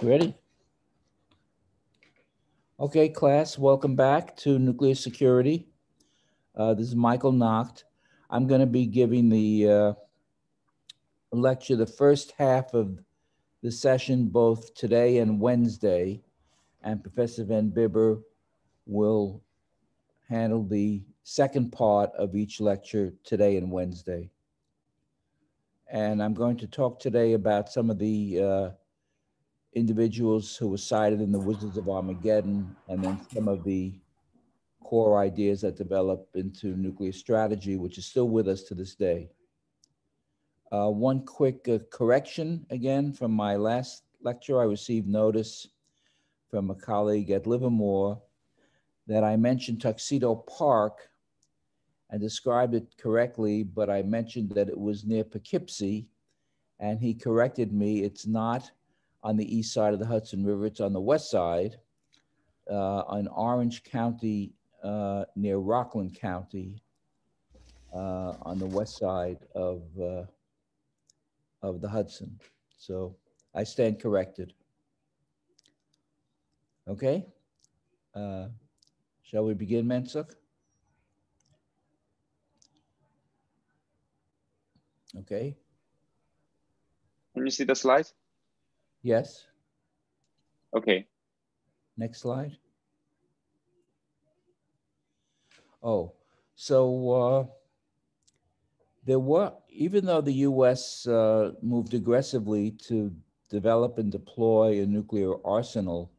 Ready? Okay, class, welcome back to nuclear security. Uh, this is Michael Nacht. I'm going to be giving the uh, lecture the first half of the session both today and Wednesday, and Professor Van Bibber will handle the second part of each lecture today and Wednesday. And I'm going to talk today about some of the uh, individuals who were cited in the Wizards of Armageddon, and then some of the core ideas that develop into nuclear strategy, which is still with us to this day. Uh, one quick uh, correction again from my last lecture, I received notice from a colleague at Livermore that I mentioned Tuxedo Park and described it correctly, but I mentioned that it was near Poughkeepsie, and he corrected me. It's not on the east side of the Hudson River. It's on the west side, uh, in Orange County, uh, near Rockland County, uh, on the west side of uh, of the Hudson. So I stand corrected. Okay. Uh, shall we begin, Mensuk? Okay. Can you see the slides? Yes. Okay. Next slide. Oh, so uh, there were, even though the US uh, moved aggressively to develop and deploy a nuclear arsenal,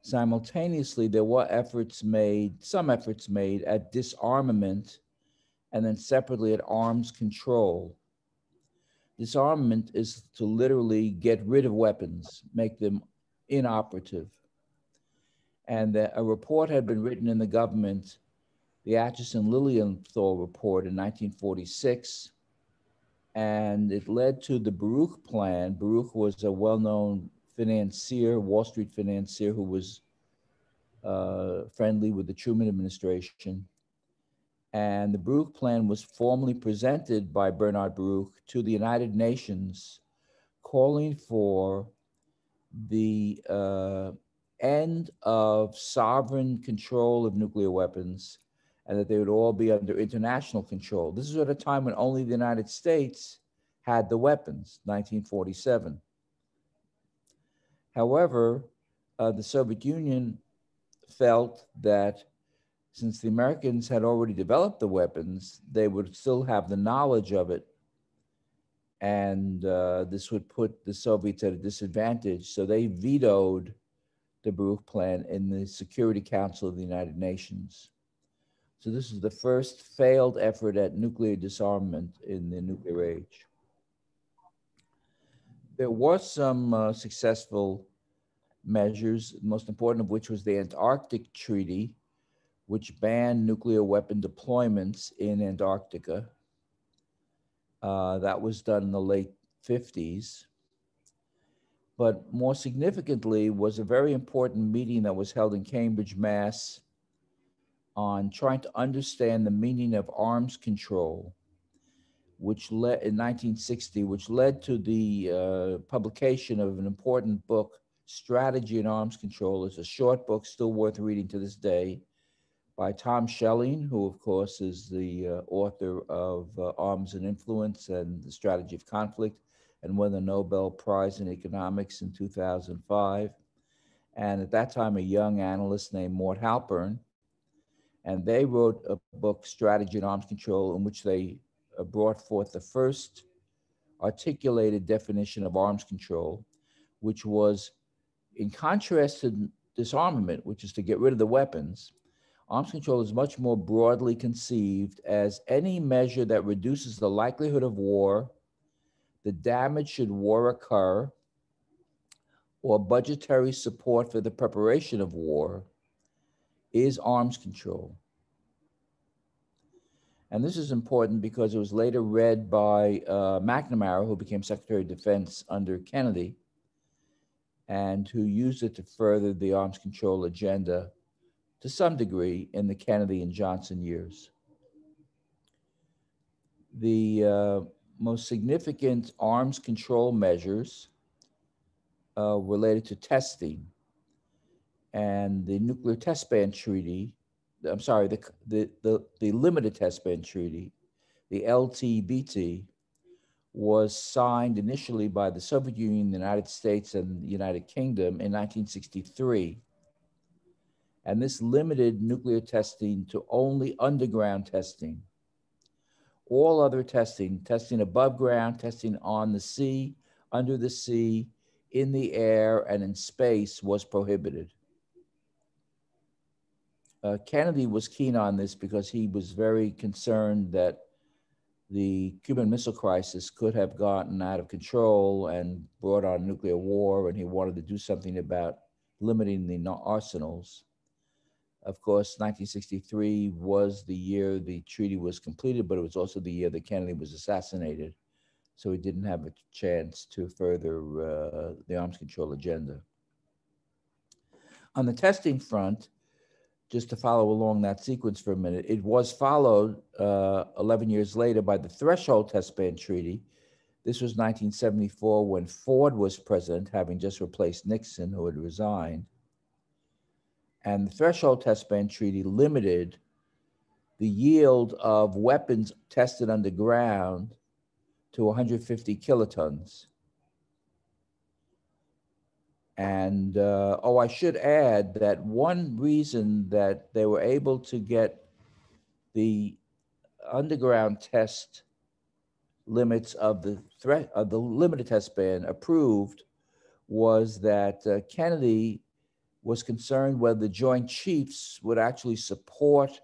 simultaneously there were efforts made, some efforts made at disarmament and then separately at arms control. Disarmament is to literally get rid of weapons, make them inoperative. And a report had been written in the government, the Acheson Lilienthal report in 1946, and it led to the Baruch plan. Baruch was a well known financier, Wall Street financier, who was uh, friendly with the Truman administration. And the Baruch Plan was formally presented by Bernard Baruch to the United Nations, calling for the uh, end of sovereign control of nuclear weapons and that they would all be under international control. This is at a time when only the United States had the weapons, 1947. However, uh, the Soviet Union felt that since the Americans had already developed the weapons, they would still have the knowledge of it. And uh, this would put the Soviets at a disadvantage. So they vetoed the Baruch Plan in the Security Council of the United Nations. So this is the first failed effort at nuclear disarmament in the nuclear age. There were some uh, successful measures, most important of which was the Antarctic Treaty, which banned nuclear weapon deployments in Antarctica. Uh, that was done in the late 50s. But more significantly was a very important meeting that was held in Cambridge, Mass on trying to understand the meaning of arms control, which led in 1960, which led to the uh, publication of an important book, Strategy in Arms Control. It's a short book, still worth reading to this day, by Tom Schelling, who, of course, is the uh, author of uh, Arms and Influence and the Strategy of Conflict and won the Nobel Prize in Economics in 2005. And at that time, a young analyst named Mort Halperin. And they wrote a book, Strategy and Arms Control, in which they uh, brought forth the first articulated definition of arms control, which was in contrast to disarmament, which is to get rid of the weapons, Arms control is much more broadly conceived as any measure that reduces the likelihood of war, the damage should war occur, or budgetary support for the preparation of war is arms control. And this is important because it was later read by uh, McNamara, who became Secretary of Defense under Kennedy, and who used it to further the arms control agenda to some degree in the Kennedy and Johnson years. The uh, most significant arms control measures uh, related to testing. And the Nuclear Test Ban Treaty, I'm sorry, the, the, the, the Limited Test Ban Treaty, the LTBT, was signed initially by the Soviet Union, the United States, and the United Kingdom in 1963. And this limited nuclear testing to only underground testing. All other testing, testing above ground, testing on the sea, under the sea, in the air, and in space was prohibited. Uh, Kennedy was keen on this because he was very concerned that the Cuban Missile Crisis could have gotten out of control and brought on nuclear war, and he wanted to do something about limiting the arsenals. Of course, 1963 was the year the treaty was completed, but it was also the year that Kennedy was assassinated. So he didn't have a chance to further uh, the arms control agenda. On the testing front, just to follow along that sequence for a minute, it was followed uh, 11 years later by the Threshold Test Ban Treaty. This was 1974 when Ford was president, having just replaced Nixon, who had resigned. And the Threshold Test Ban Treaty limited the yield of weapons tested underground to 150 kilotons. And uh, oh, I should add that one reason that they were able to get the underground test limits of the threat of the limited test ban approved was that uh, Kennedy was concerned whether the Joint Chiefs would actually support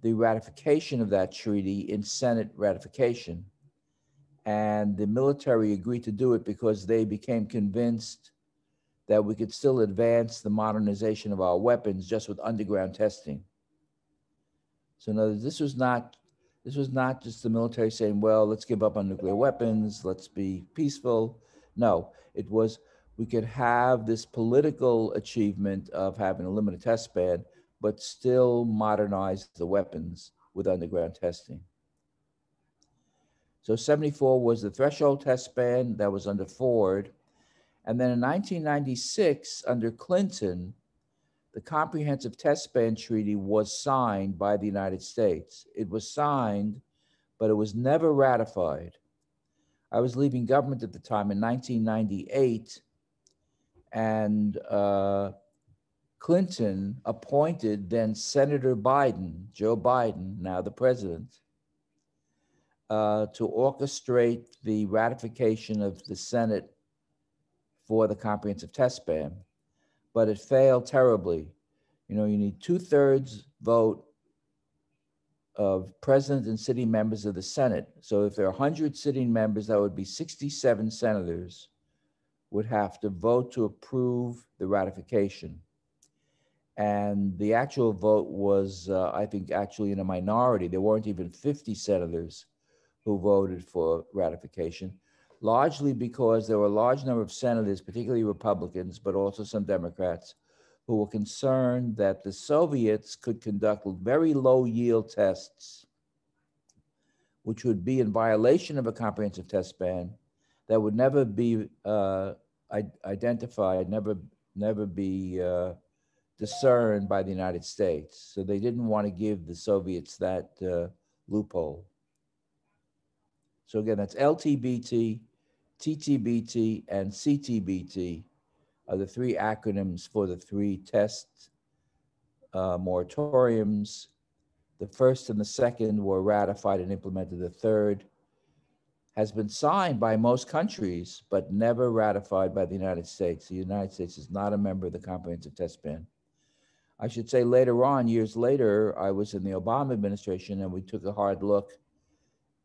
the ratification of that treaty in Senate ratification. And the military agreed to do it because they became convinced that we could still advance the modernization of our weapons just with underground testing. So in words, this was not this was not just the military saying, well, let's give up on nuclear weapons, let's be peaceful. No, it was we could have this political achievement of having a limited test ban, but still modernize the weapons with underground testing. So 74 was the threshold test ban that was under Ford. And then in 1996, under Clinton, the Comprehensive Test Ban Treaty was signed by the United States. It was signed, but it was never ratified. I was leaving government at the time in 1998, and uh, Clinton appointed then Senator Biden, Joe Biden, now the president, uh, to orchestrate the ratification of the Senate for the comprehensive test ban, but it failed terribly. You know, you need two thirds vote of president and sitting members of the Senate. So if there are 100 sitting members, that would be 67 senators would have to vote to approve the ratification. And the actual vote was, uh, I think, actually in a minority. There weren't even 50 senators who voted for ratification largely because there were a large number of senators, particularly Republicans, but also some Democrats, who were concerned that the Soviets could conduct very low yield tests, which would be in violation of a comprehensive test ban that would never be uh, identified, never, never be uh, discerned by the United States. So they didn't want to give the Soviets that uh, loophole. So again, that's LTBT, TTBT, and CTBT are the three acronyms for the three test uh, moratoriums. The first and the second were ratified and implemented. The third has been signed by most countries, but never ratified by the United States. The United States is not a member of the Comprehensive Test Ban. I should say later on, years later, I was in the Obama administration and we took a hard look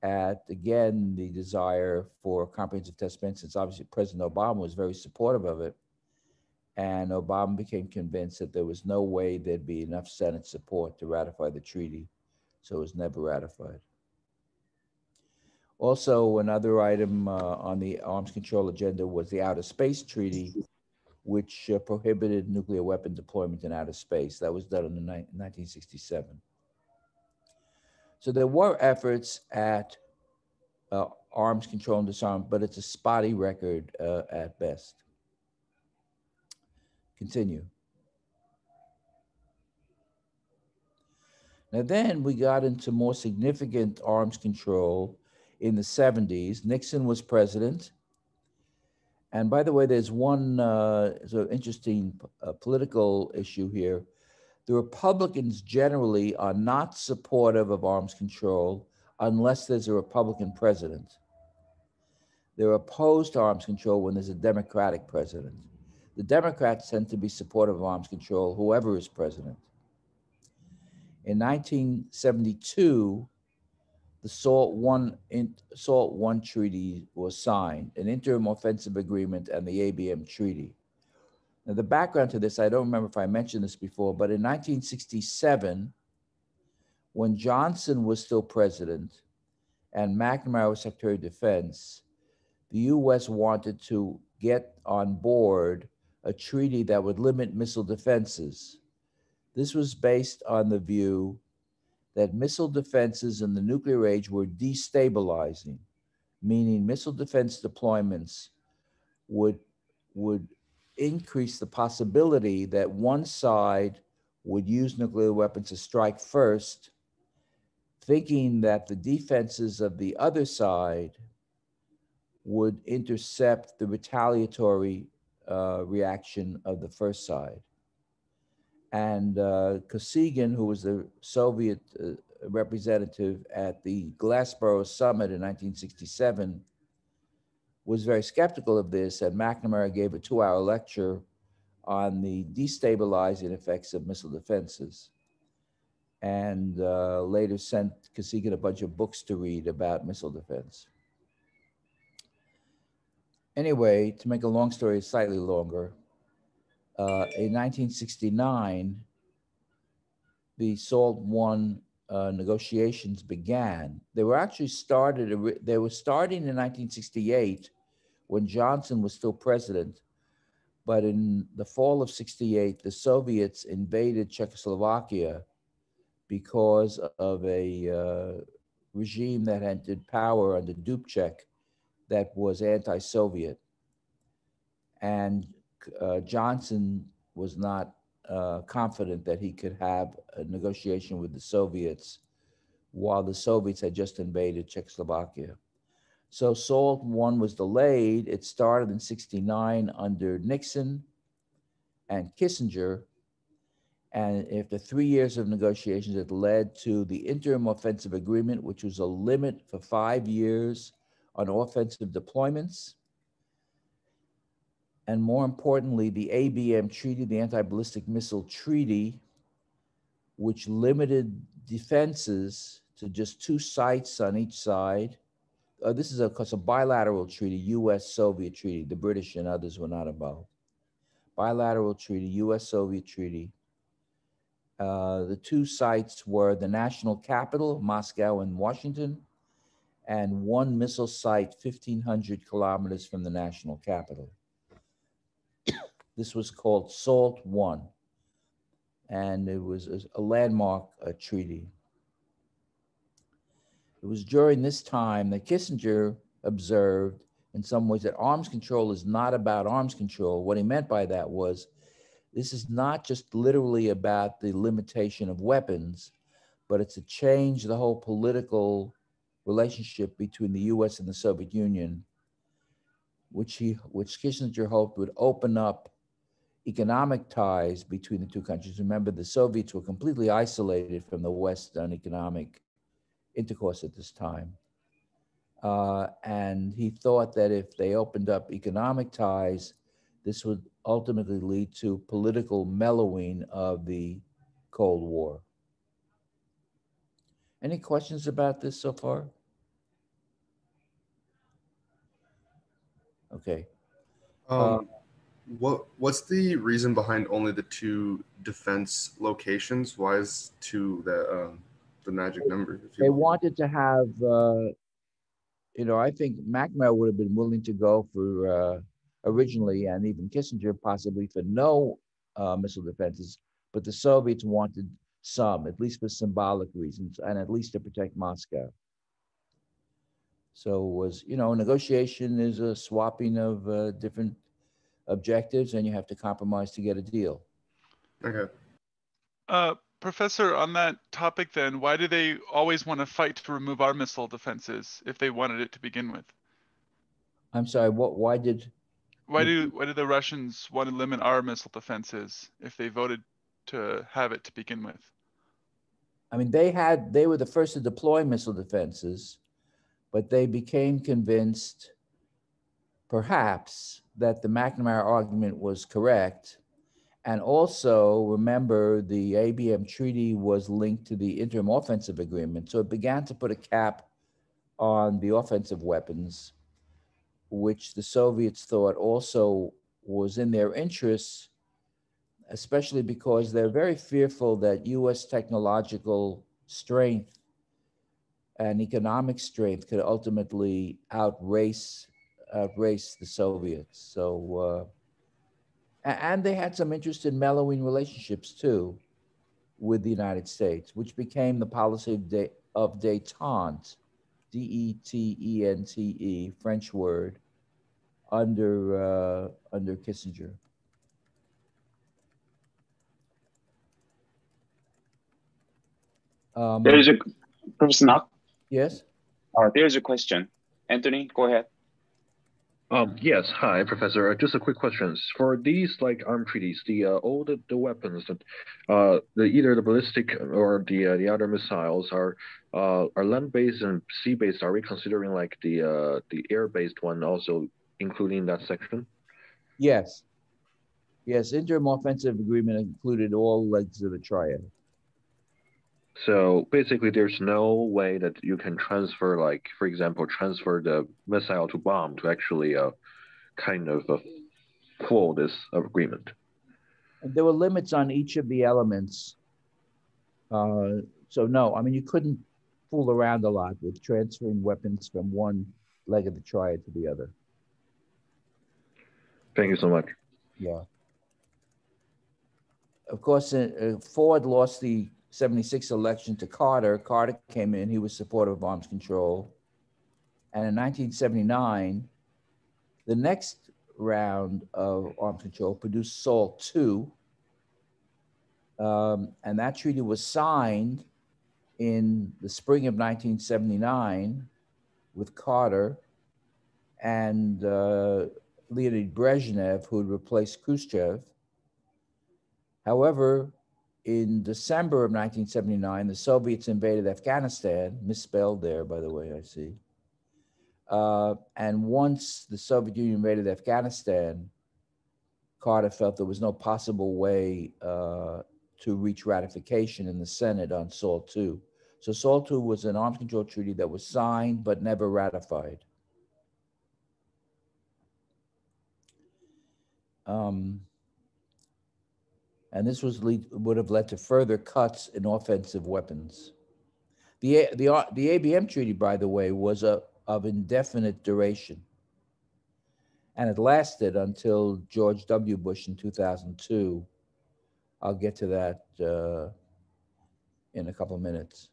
at again the desire for comprehensive test ban since obviously President Obama was very supportive of it. And Obama became convinced that there was no way there'd be enough Senate support to ratify the treaty. So it was never ratified. Also, another item uh, on the arms control agenda was the Outer Space Treaty, which uh, prohibited nuclear weapon deployment in outer space. That was done in 1967. So there were efforts at uh, arms control and disarm, but it's a spotty record uh, at best. Continue. Now, then we got into more significant arms control in the 70s. Nixon was president. And by the way, there's one uh, sort of interesting uh, political issue here. The Republicans generally are not supportive of arms control unless there's a Republican president. They're opposed to arms control when there's a Democratic president. The Democrats tend to be supportive of arms control, whoever is president. In 1972, the SALT One in, SALT One Treaty was signed, an interim offensive agreement, and the ABM Treaty. Now, the background to this, I don't remember if I mentioned this before, but in 1967, when Johnson was still president and McNamara was Secretary of Defense, the U.S. wanted to get on board a treaty that would limit missile defenses. This was based on the view that missile defenses in the nuclear age were destabilizing, meaning missile defense deployments would, would increase the possibility that one side would use nuclear weapons to strike first, thinking that the defenses of the other side would intercept the retaliatory uh, reaction of the first side. And uh, Kosygin, who was the Soviet uh, representative at the Glassboro Summit in 1967, was very skeptical of this. And McNamara gave a two hour lecture on the destabilizing effects of missile defenses and uh, later sent Kosygin a bunch of books to read about missile defense. Anyway, to make a long story slightly longer, uh, in 1969, the SALT One uh, negotiations began. They were actually started. They were starting in 1968 when Johnson was still president. But in the fall of 68, the Soviets invaded Czechoslovakia because of a uh, regime that entered power under Dubček that was anti-Soviet. And uh, Johnson was not uh, confident that he could have a negotiation with the Soviets while the Soviets had just invaded Czechoslovakia. So SALT 1 was delayed. It started in 69 under Nixon and Kissinger. And after three years of negotiations, it led to the interim offensive agreement, which was a limit for five years on offensive deployments and more importantly, the ABM Treaty, the Anti Ballistic Missile Treaty, which limited defenses to just two sites on each side. Uh, this is, of course, a bilateral treaty, US Soviet treaty. The British and others were not involved. Bilateral treaty, US Soviet treaty. Uh, the two sites were the national capital, Moscow and Washington, and one missile site 1,500 kilometers from the national capital. This was called SALT One, and it was a landmark a treaty. It was during this time that Kissinger observed, in some ways, that arms control is not about arms control. What he meant by that was this is not just literally about the limitation of weapons, but it's to change the whole political relationship between the US and the Soviet Union, which he which Kissinger hoped would open up economic ties between the two countries. Remember, the Soviets were completely isolated from the West on economic intercourse at this time. Uh, and he thought that if they opened up economic ties, this would ultimately lead to political mellowing of the Cold War. Any questions about this so far? Okay. Um, uh, what what's the reason behind only the two defense locations? Why is two the um, the magic number? They wanted to have, uh, you know, I think McNamara would have been willing to go for uh, originally, and even Kissinger possibly for no uh, missile defenses, but the Soviets wanted some, at least for symbolic reasons, and at least to protect Moscow. So was you know negotiation is a swapping of uh, different objectives and you have to compromise to get a deal. Okay. Uh, Professor, on that topic then, why do they always want to fight to remove our missile defenses if they wanted it to begin with? I'm sorry, what, why did, Why do, why do the Russians want to limit our missile defenses if they voted to have it to begin with? I mean, they had, they were the first to deploy missile defenses, but they became convinced perhaps that the McNamara argument was correct. And also remember the ABM treaty was linked to the interim offensive agreement. So it began to put a cap on the offensive weapons, which the Soviets thought also was in their interests, especially because they're very fearful that US technological strength and economic strength could ultimately outrace outrace the Soviets. So, uh, and they had some interest in mellowing relationships too with the United States, which became the policy of, de- of détente, D E T E N T E, French word, under uh, under Kissinger. Um, There is a, Professor Nacht, yes. uh, there is a question. Anthony, go ahead. Um, yes, hi, Professor. Uh, Just a quick question. For these like armed treaties, the uh, all the, the weapons that uh, the either the ballistic or the uh, the other missiles are uh, are land-based and sea-based. Are we considering like the uh, the air-based one also including that section? Yes. Yes, interim offensive agreement included all legs of the triad. So basically, there's no way that you can transfer, like for example, transfer the missile to bomb to actually uh, kind of uh, pull this agreement. And there were limits on each of the elements. Uh, so no, I mean, you couldn't fool around a lot with transferring weapons from one leg of the triad to the other. Thank you so much. Yeah. Of course, uh, uh, Ford lost the 76 election to Carter. Carter came in, he was supportive of arms control. And in 1979, the next round of arms control produced SALT II. Um, and that treaty was signed in the spring of 1979 with Carter and uh, Leonid Brezhnev, who had replaced Khrushchev. However, in December of 1979, the Soviets invaded Afghanistan, misspelled there, by the way, I see. Uh, and once the Soviet Union invaded Afghanistan, Carter felt there was no possible way uh, to reach ratification in the Senate on SALT II. So SALT II was an arms control treaty that was signed but never ratified. Um, and this was lead, would have led to further cuts in offensive weapons. The, the, the ABM treaty, by the way, was a, of indefinite duration. And it lasted until George W. Bush in 2002. I'll get to that uh, in a couple of minutes.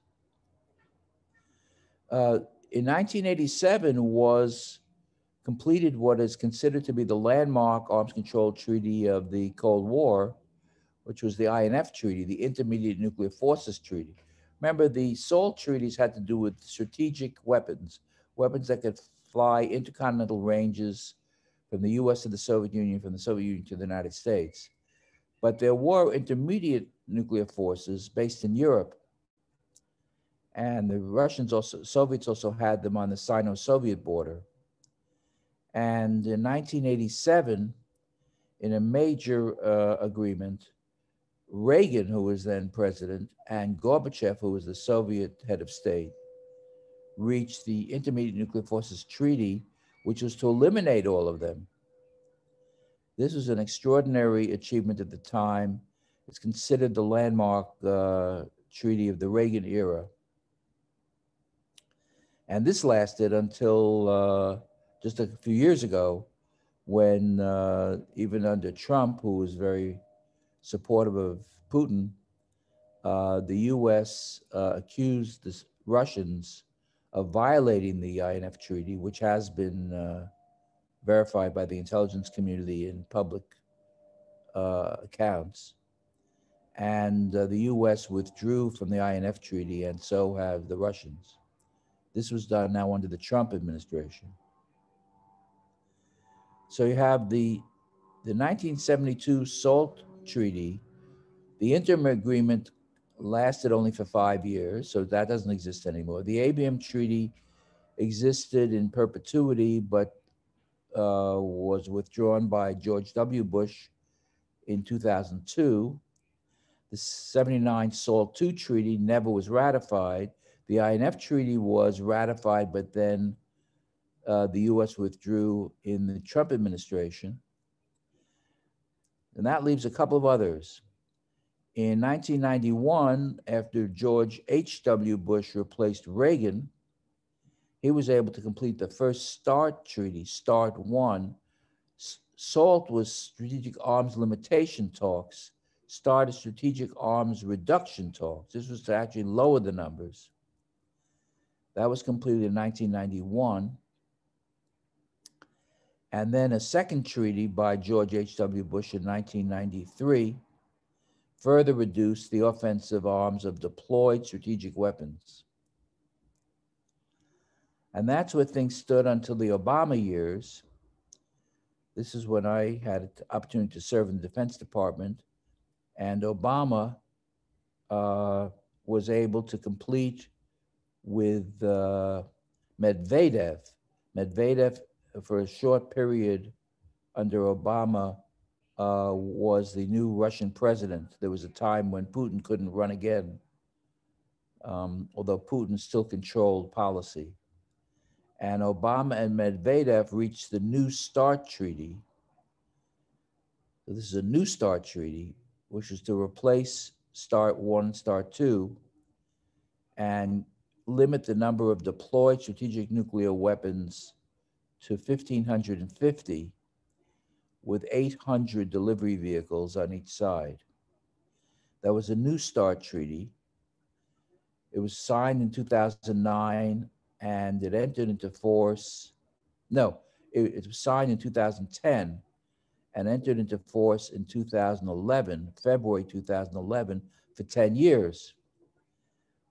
Uh, in 1987 was completed what is considered to be the landmark arms control treaty of the Cold War, which was the INF Treaty, the Intermediate Nuclear Forces Treaty. Remember, the SALT treaties had to do with strategic weapons, weapons that could fly intercontinental ranges from the US to the Soviet Union, from the Soviet Union to the United States. But there were intermediate nuclear forces based in Europe. And the Russians also, Soviets also had them on the Sino Soviet border. And in 1987, in a major uh, agreement, Reagan, who was then president, and Gorbachev, who was the Soviet head of state, reached the Intermediate Nuclear Forces Treaty, which was to eliminate all of them. This was an extraordinary achievement at the time. It's considered the landmark uh, treaty of the Reagan era. And this lasted until uh, just a few years ago when, uh, even under Trump, who was very supportive of Putin, uh, the US uh, accused the Russians of violating the INF Treaty, which has been uh, verified by the intelligence community in public uh, accounts. And uh, the US withdrew from the INF Treaty, and so have the Russians. This was done now under the Trump administration. So you have the, the 1972 SALT Treaty. The interim agreement lasted only for five years, so that doesn't exist anymore. The ABM Treaty existed in perpetuity, but uh, was withdrawn by George W. Bush in 2002. The 79 SALT II Treaty never was ratified. The INF Treaty was ratified, but then uh, the US withdrew in the Trump administration. And that leaves a couple of others. In 1991, after George H.W. Bush replaced Reagan, he was able to complete the first START treaty, START 1. SALT was strategic arms limitation talks, START is strategic arms reduction talks. This was to actually lower the numbers. That was completed in 1991. And then a second treaty by George H.W. Bush in 1993 further reduced the offensive arms of deployed strategic weapons. And that's where things stood until the Obama years. This is when I had an opportunity to serve in the Defense Department, and Obama uh, was able to complete with uh, Medvedev. Medvedev, for a short period under Obama, uh, was the new Russian president. There was a time when Putin couldn't run again, um, although Putin still controlled policy. And Obama and Medvedev reached the New START Treaty. So this is a New START Treaty, which is to replace START 1 START 2 and limit the number of deployed strategic nuclear weapons to 1,550 with 800 delivery vehicles on each side. That was a New START treaty. It was signed in 2009 and it entered into force. No, it, it was signed in 2010 and entered into force in 2011, February 2011, for 10 years.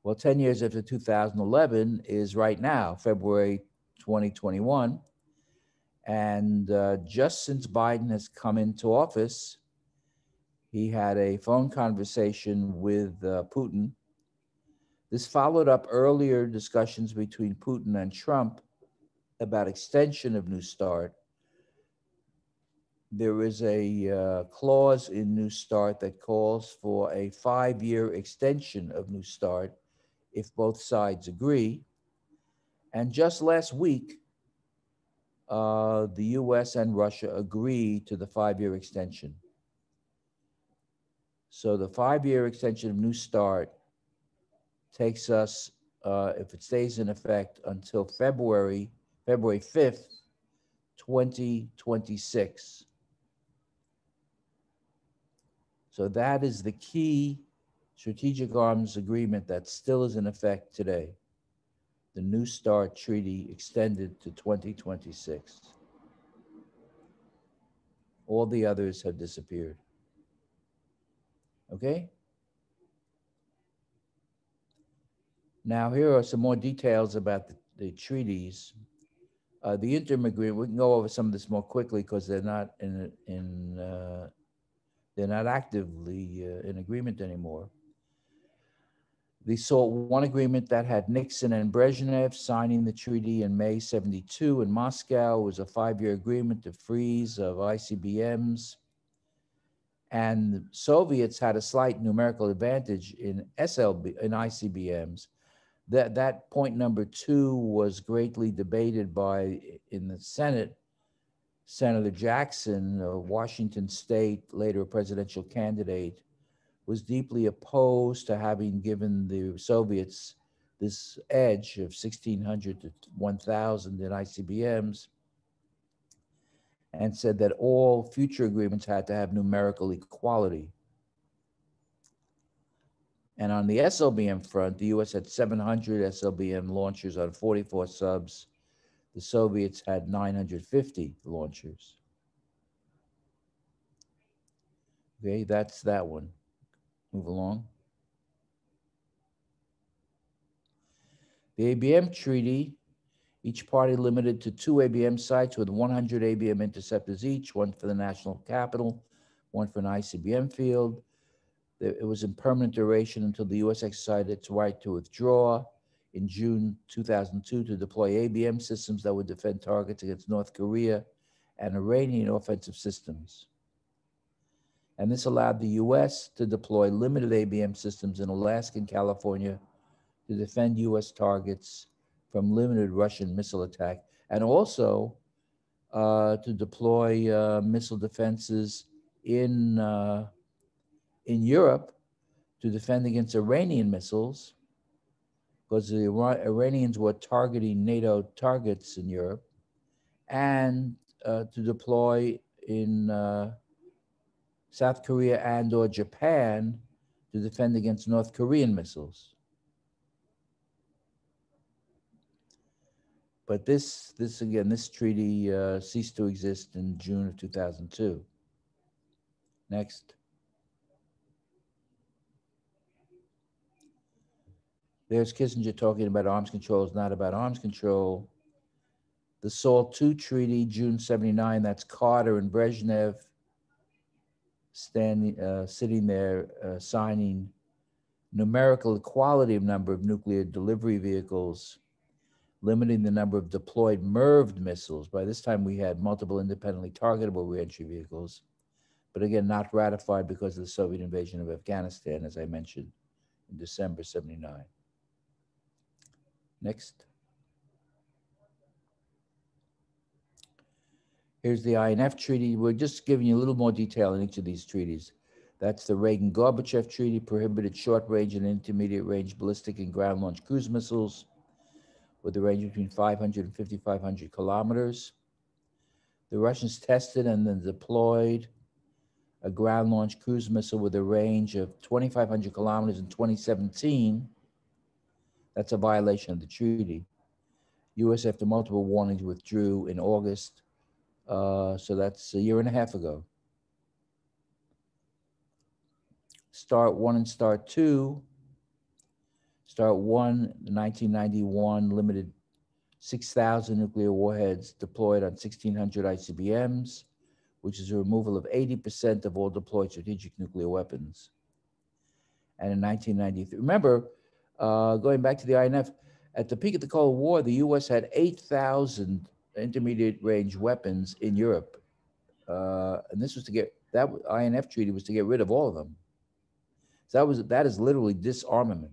Well, 10 years after 2011 is right now, February 2021. And uh, just since Biden has come into office, he had a phone conversation with uh, Putin. This followed up earlier discussions between Putin and Trump about extension of New START. There is a uh, clause in New START that calls for a five year extension of New START if both sides agree. And just last week, uh, the US and Russia agree to the five year extension. So the five year extension of New START takes us, uh, if it stays in effect, until February, February 5th, 2026. So that is the key strategic arms agreement that still is in effect today the New START treaty extended to 2026. All the others have disappeared. Okay? Now, here are some more details about the, the treaties. Uh, the interim agreement, we can go over some of this more quickly because they're not in, in uh, they're not actively uh, in agreement anymore. The SALT One agreement that had Nixon and Brezhnev signing the treaty in May 72 in Moscow It was a five year agreement to freeze of ICBMs. And the Soviets had a slight numerical advantage in SLB, in ICBMs. That, that point number two was greatly debated by, in the Senate, Senator Jackson, Washington State, later a presidential candidate, was deeply opposed to having given the Soviets this edge of 1600 to 1000 in ICBMs and said that all future agreements had to have numerical equality. And on the SLBM front, the US had 700 SLBM launchers on 44 subs. The Soviets had 950 launchers. Okay, that's that one. Move along. The ABM treaty, each party limited to two ABM sites with 100 ABM interceptors each, one for the national capital, one for an ICBM field. It was in permanent duration until the US exercised its right to withdraw in June 2002 to deploy ABM systems that would defend targets against North Korea and Iranian offensive systems. And this allowed the US to deploy limited ABM systems in Alaska and California to defend US targets from limited Russian missile attack and also uh, to deploy uh, missile defenses in, uh, in Europe to defend against Iranian missiles because the Ira- Iranians were targeting NATO targets in Europe and uh, to deploy in uh, South Korea and or Japan to defend against North Korean missiles. But this, this again, this treaty uh, ceased to exist in June of 2002. Next. There's Kissinger talking about arms control, it's not about arms control. The SALT II Treaty, June 79, that's Carter and Brezhnev standing, uh, sitting there, uh, signing numerical equality of number of nuclear delivery vehicles, limiting the number of deployed MIRVed missiles. By this time, we had multiple independently targetable reentry vehicles, but again, not ratified because of the Soviet invasion of Afghanistan, as I mentioned in December 79. Next. Here's the INF Treaty. We're just giving you a little more detail in each of these treaties. That's the Reagan Gorbachev Treaty, prohibited short range and intermediate range ballistic and ground launched cruise missiles with a range between 500 and 5,500 kilometers. The Russians tested and then deployed a ground launched cruise missile with a range of 2,500 kilometers in 2017. That's a violation of the treaty. US, after multiple warnings, withdrew in August uh, so that's a year and a half ago. Start one and start two. Start one, 1991, limited 6,000 nuclear warheads deployed on 1,600 ICBMs, which is a removal of 80% of all deployed strategic nuclear weapons. And in 1993, remember, uh, going back to the INF, at the peak of the Cold War, the US had 8,000 intermediate range weapons in Europe. Uh, and this was to get that INF treaty was to get rid of all of them. So that was that is literally disarmament.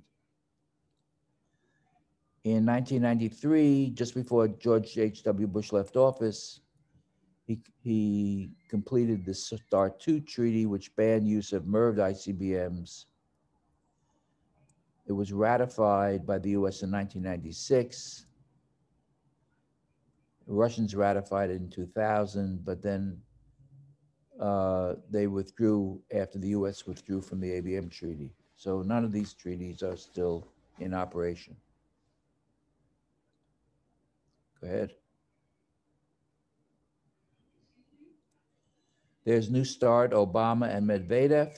In 1993, just before George H.W. Bush left office, he, he completed the START II treaty, which banned use of MIRVed ICBMs. It was ratified by the US in 1996. Russians ratified it in 2000, but then uh, they withdrew after the US withdrew from the ABM treaty. So none of these treaties are still in operation. Go ahead. There's New Start, Obama and Medvedev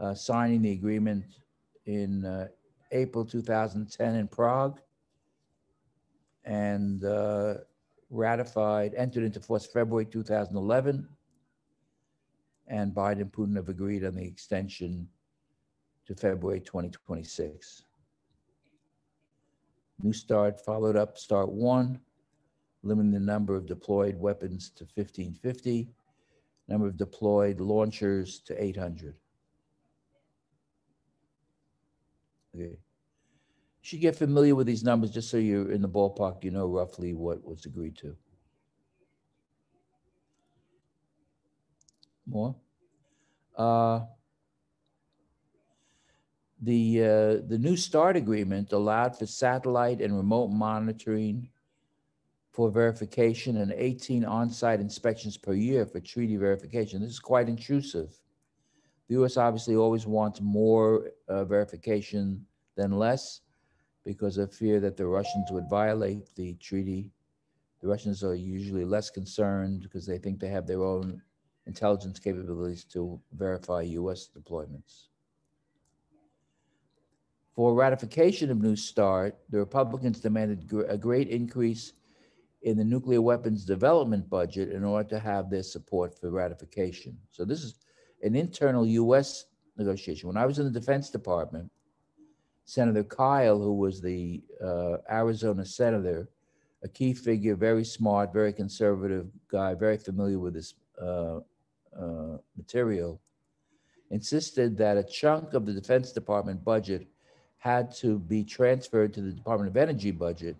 uh, signing the agreement in uh, April 2010 in Prague and uh, ratified, entered into force February 2011. And Biden and Putin have agreed on the extension to February 2026. New START followed up START 1, limiting the number of deployed weapons to 1550, number of deployed launchers to 800. Okay. Should get familiar with these numbers just so you're in the ballpark, you know roughly what was agreed to. More? Uh, the, uh, the new START agreement allowed for satellite and remote monitoring for verification and 18 on-site inspections per year for treaty verification. This is quite intrusive. The US obviously always wants more uh, verification than less. Because of fear that the Russians would violate the treaty. The Russians are usually less concerned because they think they have their own intelligence capabilities to verify US deployments. For ratification of New START, the Republicans demanded gr- a great increase in the nuclear weapons development budget in order to have their support for ratification. So this is an internal US negotiation. When I was in the Defense Department, Senator Kyl, who was the uh, Arizona senator, a key figure, very smart, very conservative guy, very familiar with this uh, uh, material, insisted that a chunk of the Defense Department budget had to be transferred to the Department of Energy budget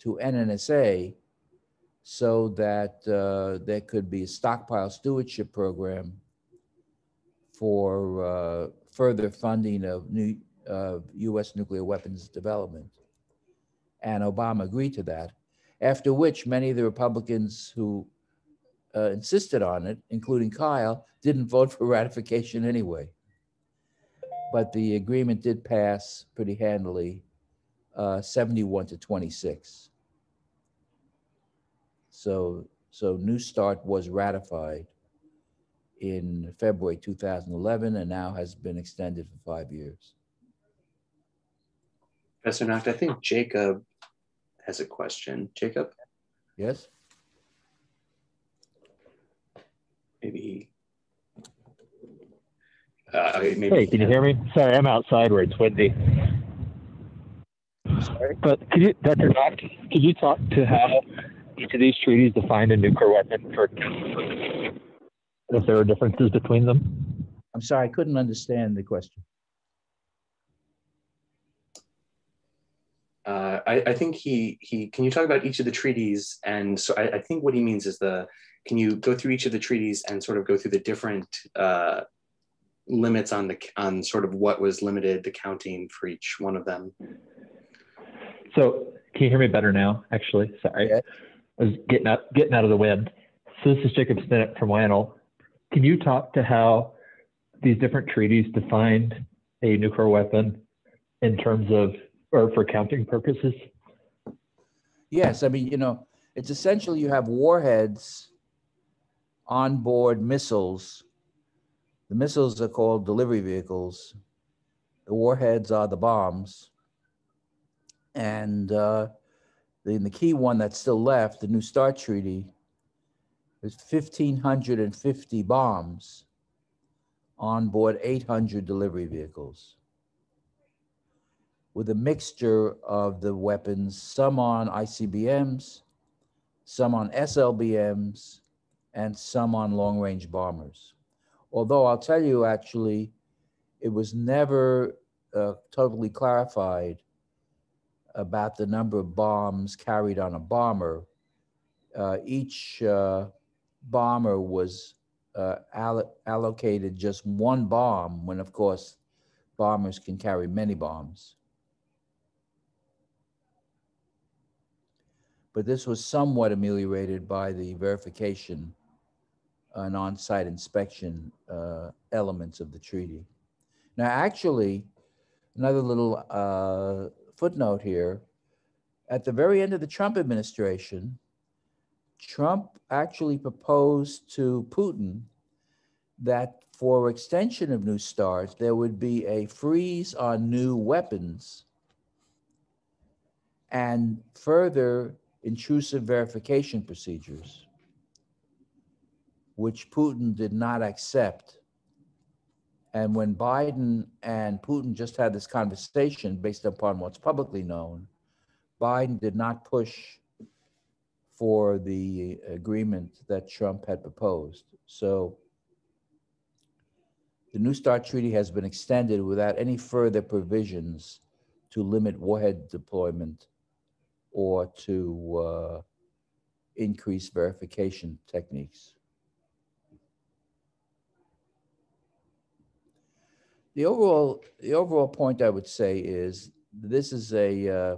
to NNSA so that uh, there could be a stockpile stewardship program for uh, further funding of new of U.S. nuclear weapons development. And Obama agreed to that. After which, many of the Republicans who uh, insisted on it, including Kyl, didn't vote for ratification anyway. But the agreement did pass pretty handily, uh, 71 to 26. So, so New START was ratified in February 2011 and now has been extended for five years. Professor Nacht, I think Jacob has a question. Jacob, Yes? maybe. Uh, maybe Hey, can you hear me? Sorry, I'm outside where it's windy. Sorry? But could you, Dr. Nacht, could you talk to how each of these treaties defined a nuclear weapon for, if there are differences between them? I'm sorry, I couldn't understand the question. Uh, I, I think he he. Can you talk about each of the treaties? And so I, I think what he means is the. Can you go through each of the treaties and sort of go through the different uh, limits on the on sort of what was limited the counting for each one of them? So can you hear me better now? Actually, sorry, Yeah. I was getting out getting out of the wind. So this is Jacob Stinnett from WANL. Can you talk to how these different treaties defined a nuclear weapon in terms of or for counting purposes? Yes, I mean, you know, it's essentially you have warheads on board missiles. The missiles are called delivery vehicles. The warheads are the bombs. And uh, the, the key one that's still left, the New START Treaty, is 1,550 bombs on board 800 delivery vehicles with a mixture of the weapons, some on ICBMs, some on SLBMs, and some on long range bombers. Although I'll tell you, actually, it was never uh, totally clarified about the number of bombs carried on a bomber. Uh, each uh, bomber was uh, allo- allocated just one bomb, when of course bombers can carry many bombs. But this was somewhat ameliorated by the verification and on-site inspection uh, elements of the treaty. Now, actually, another little uh, footnote here. At the very end of the Trump administration, Trump actually proposed to Putin that for extension of New START, there would be a freeze on new weapons and further intrusive verification procedures, which Putin did not accept. And when Biden and Putin just had this conversation based upon what's publicly known, Biden did not push for the agreement that Trump had proposed. So the New START Treaty has been extended without any further provisions to limit warhead deployment or to uh, increase verification techniques. The overall, the overall point I would say is this is a, uh,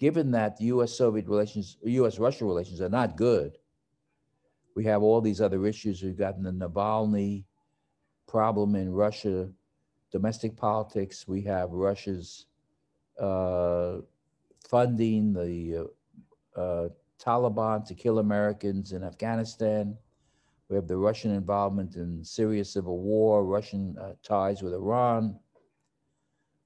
given that US-Soviet relations, US-Russia relations are not good, we have all these other issues. We've gotten the Navalny problem in Russia, domestic politics. We have Russia's uh, funding the uh, uh, Taliban to kill Americans in Afghanistan. We have the Russian involvement in Syria civil war, Russian uh, ties with Iran,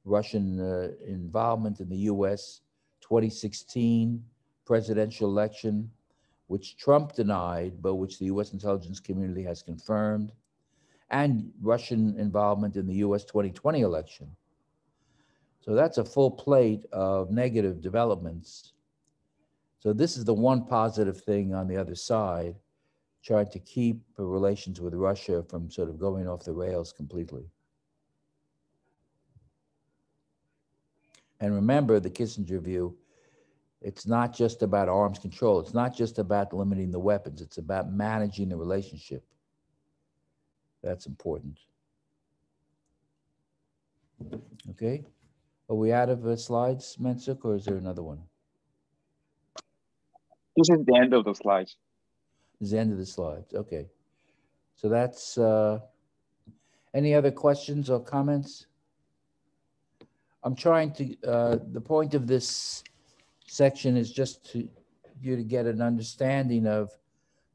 Russian uh, involvement in the US 2016 presidential election, which Trump denied, but which the US intelligence community has confirmed, and Russian involvement in the US 2020 election. So that's a full plate of negative developments. So this is the one positive thing on the other side, trying to keep relations with Russia from sort of going off the rails completely. And remember the Kissinger view, it's not just about arms control. It's not just about limiting the weapons. It's about managing the relationship. That's important. Okay. Are we out of uh, slides, Mensuk, or is there another one? This is the end of the slides. This is the end of the slides. Okay. So that's, uh, any other questions or comments? I'm trying to, uh, the point of this section is just to you to get an understanding of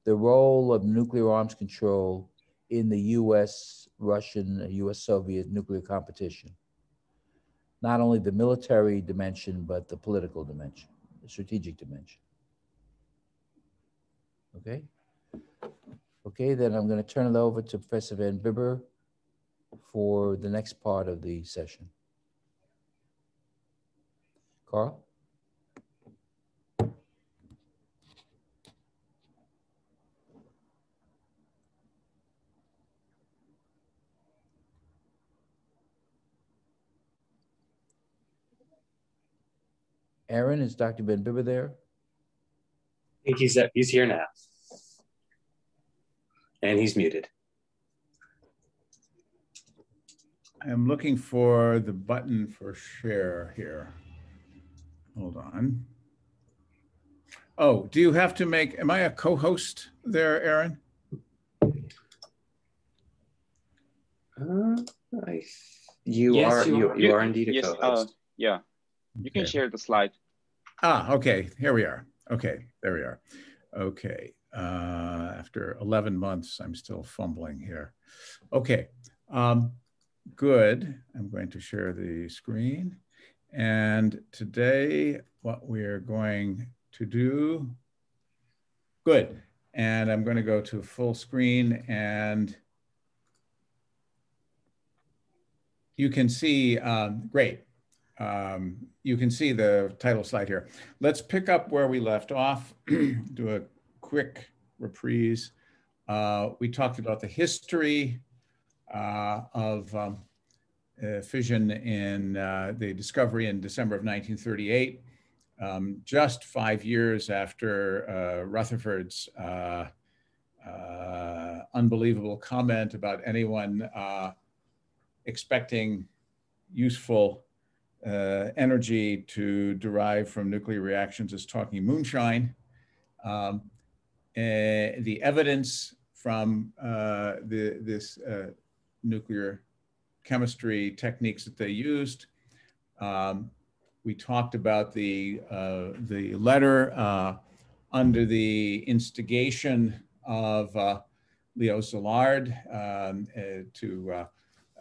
the role of nuclear arms control in the US, Russian, US Soviet nuclear competition. Not only the military dimension, but the political dimension, the strategic dimension. Okay? Okay, then I'm going to turn it over to Professor Van Bibber for the next part of the session. Karl? Aaron, is Dr. Van Bibber there? I think he's he's here now, and he's muted. I'm looking for the button for share here. Hold on. Oh, do you have to make, am I a co-host there, Aaron? Uh, I, you Yes, are you you, are. you You- are indeed a yes, co-host. uh, Yeah, you can share the slide. Ah, okay, here we are. Okay, there we are. Okay, uh, after 11 months, I'm still fumbling here. Okay, um, good. I'm going to share the screen. And today, what we're going to do, good. And I'm going to go to full screen and you can see, um, great. Um, you can see the title slide here. Let's pick up where we left off, do a quick reprise. Uh, we talked about the history uh, of um, uh, fission in uh, the discovery in December of 1938, um, just five years after uh, Rutherford's uh, unbelievable comment about anyone expecting useful uh, energy to derive from nuclear reactions is talking moonshine. Um, uh, the evidence from uh, the, this uh, nuclear chemistry techniques that they used. Um, we talked about the, uh, the letter uh, under the instigation of uh, Leo Szilard um, uh, to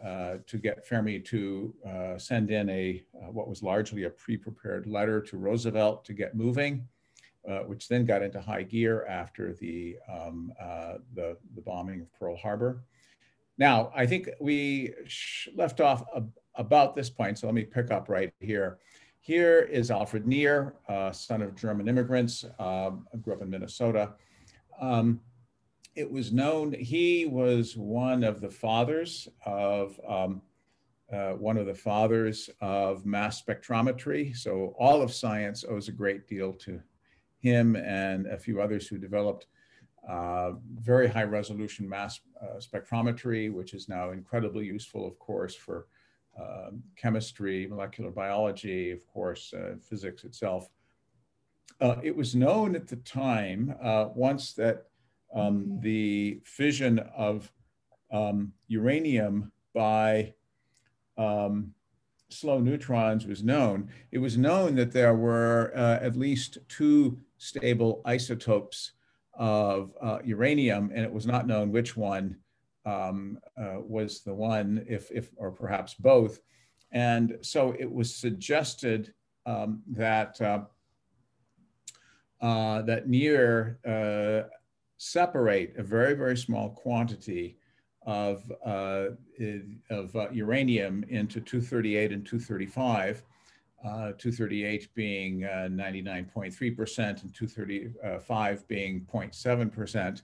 uh, to get Fermi to uh, send in a uh, what was largely a pre-prepared letter to Roosevelt to get moving, uh, which then got into high gear after the, um, uh, the, the bombing of Pearl Harbor. Now, I think we left off ab about this point, so let me pick up right here. Here is Alfred Nier, son of German immigrants, um, grew up in Minnesota. Um, it was known he was one of the fathers of um, uh, one of the fathers of mass spectrometry. So all of science owes a great deal to him and a few others who developed uh, very high resolution mass uh, spectrometry, which is now incredibly useful, of course, for um, chemistry, molecular biology, of course, uh, physics itself. Uh, it was known at the time, uh, once that um, the fission of um, uranium by um, slow neutrons was known. It was known that there were uh, at least two stable isotopes of uh, uranium, and it was not known which one um, uh, was the one, if, if, or perhaps both. And so it was suggested um, that uh, uh, that Nier uh, separate a very, very small quantity of, uh, of uh, uranium into 238 and 235, uh, 238 being 99.3% uh, and 235 being 0.7%,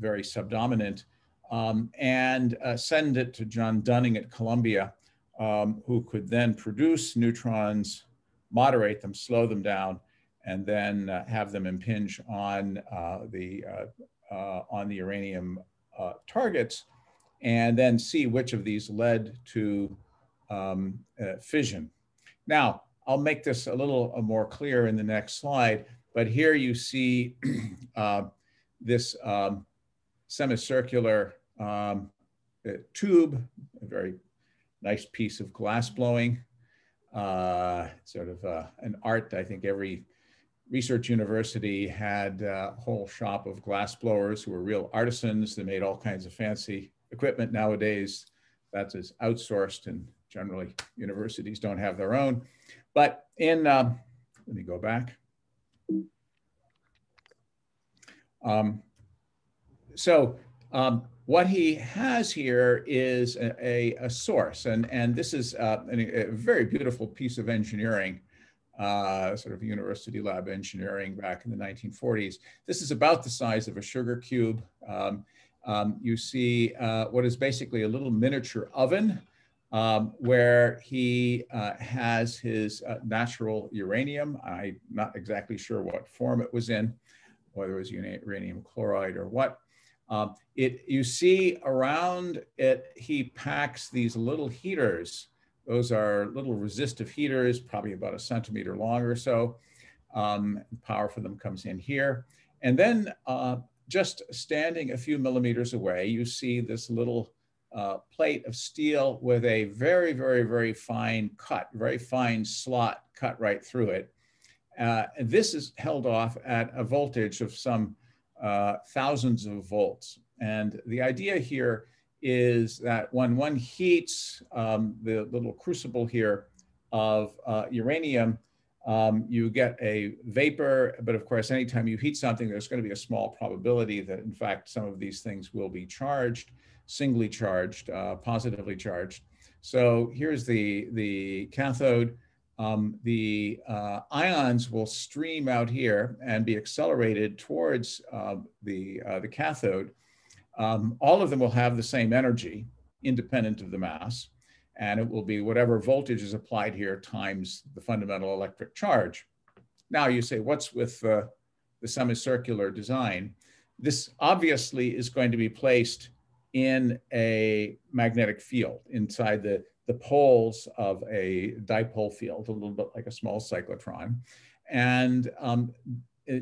very subdominant, um, and send it to John Dunning at Columbia, um, who could then produce neutrons, moderate them, slow them down, and then uh, have them impinge on uh, the uh, uh on the uranium uh, targets, and then see which of these led to um, fission. Now, I'll make this a little more clear in the next slide, but here you see this um, semicircular um, tube, a very nice piece of glass blowing, uh, sort of uh, an art I think every research university had a whole shop of glass blowers who were real artisans. They made all kinds of fancy equipment nowadays. That is outsourced and generally universities don't have their own. But in, um, let me go back. Um, so um, what he has here is a, a, a source, and, and this is uh, a, a very beautiful piece of engineering uh, sort of university lab engineering back in the 1940s. This is about the size of a sugar cube. Um, um, you see uh, what is basically a little miniature oven um, where he uh, has his uh, natural uranium. I'm not exactly sure what form it was in, whether it was uranium chloride or what. Um, it, you see around it, he packs these little heaters those are little resistive heaters, probably about a centimeter long or so. Um, power for them comes in here. And then uh, just standing a few millimeters away, you see this little uh, plate of steel with a very, very, very fine cut, very fine slot cut right through it. Uh, and this is held off at a voltage of some uh, thousands of volts. And the idea here is that when one heats um, the little crucible here of uh, uranium, um, you get a vapor, but of course, anytime you heat something, there's going to be a small probability that in fact some of these things will be charged, singly charged, uh, positively charged. So here's the, the cathode. Um, the uh, ions will stream out here and be accelerated towards uh, the, uh, the cathode um, all of them will have the same energy independent of the mass, and it will be whatever voltage is applied here times the fundamental electric charge. Now you say, what's with uh, the semicircular design? This obviously is going to be placed in a magnetic field inside the, the poles of a dipole field, a little bit like a small cyclotron. And um,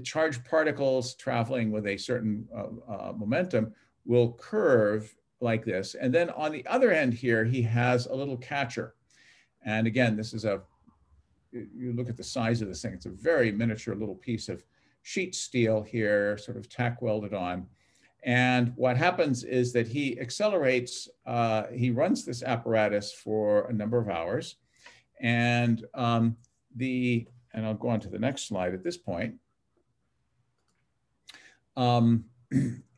charged particles traveling with a certain uh, uh, momentum will curve like this. And then on the other end here, he has a little catcher. And again, this is a, you look at the size of this thing, it's a very miniature little piece of sheet steel here, sort of tack welded on. And what happens is that he accelerates, uh, he runs this apparatus for a number of hours. And um, the, and I'll go on to the next slide at this point. Um,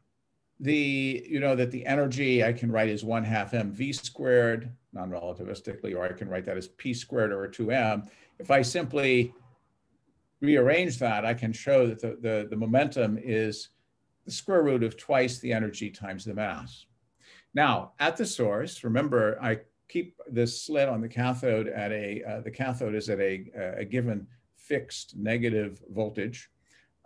the, you know, that the energy I can write as one half mv squared, non-relativistically, or I can write that as p squared over 2m. If I simply rearrange that, I can show that the, the, the momentum is the square root of twice the energy times the mass. Now, at the source, remember, I keep this slit on the cathode at a, uh, the cathode is at a, a given fixed negative voltage.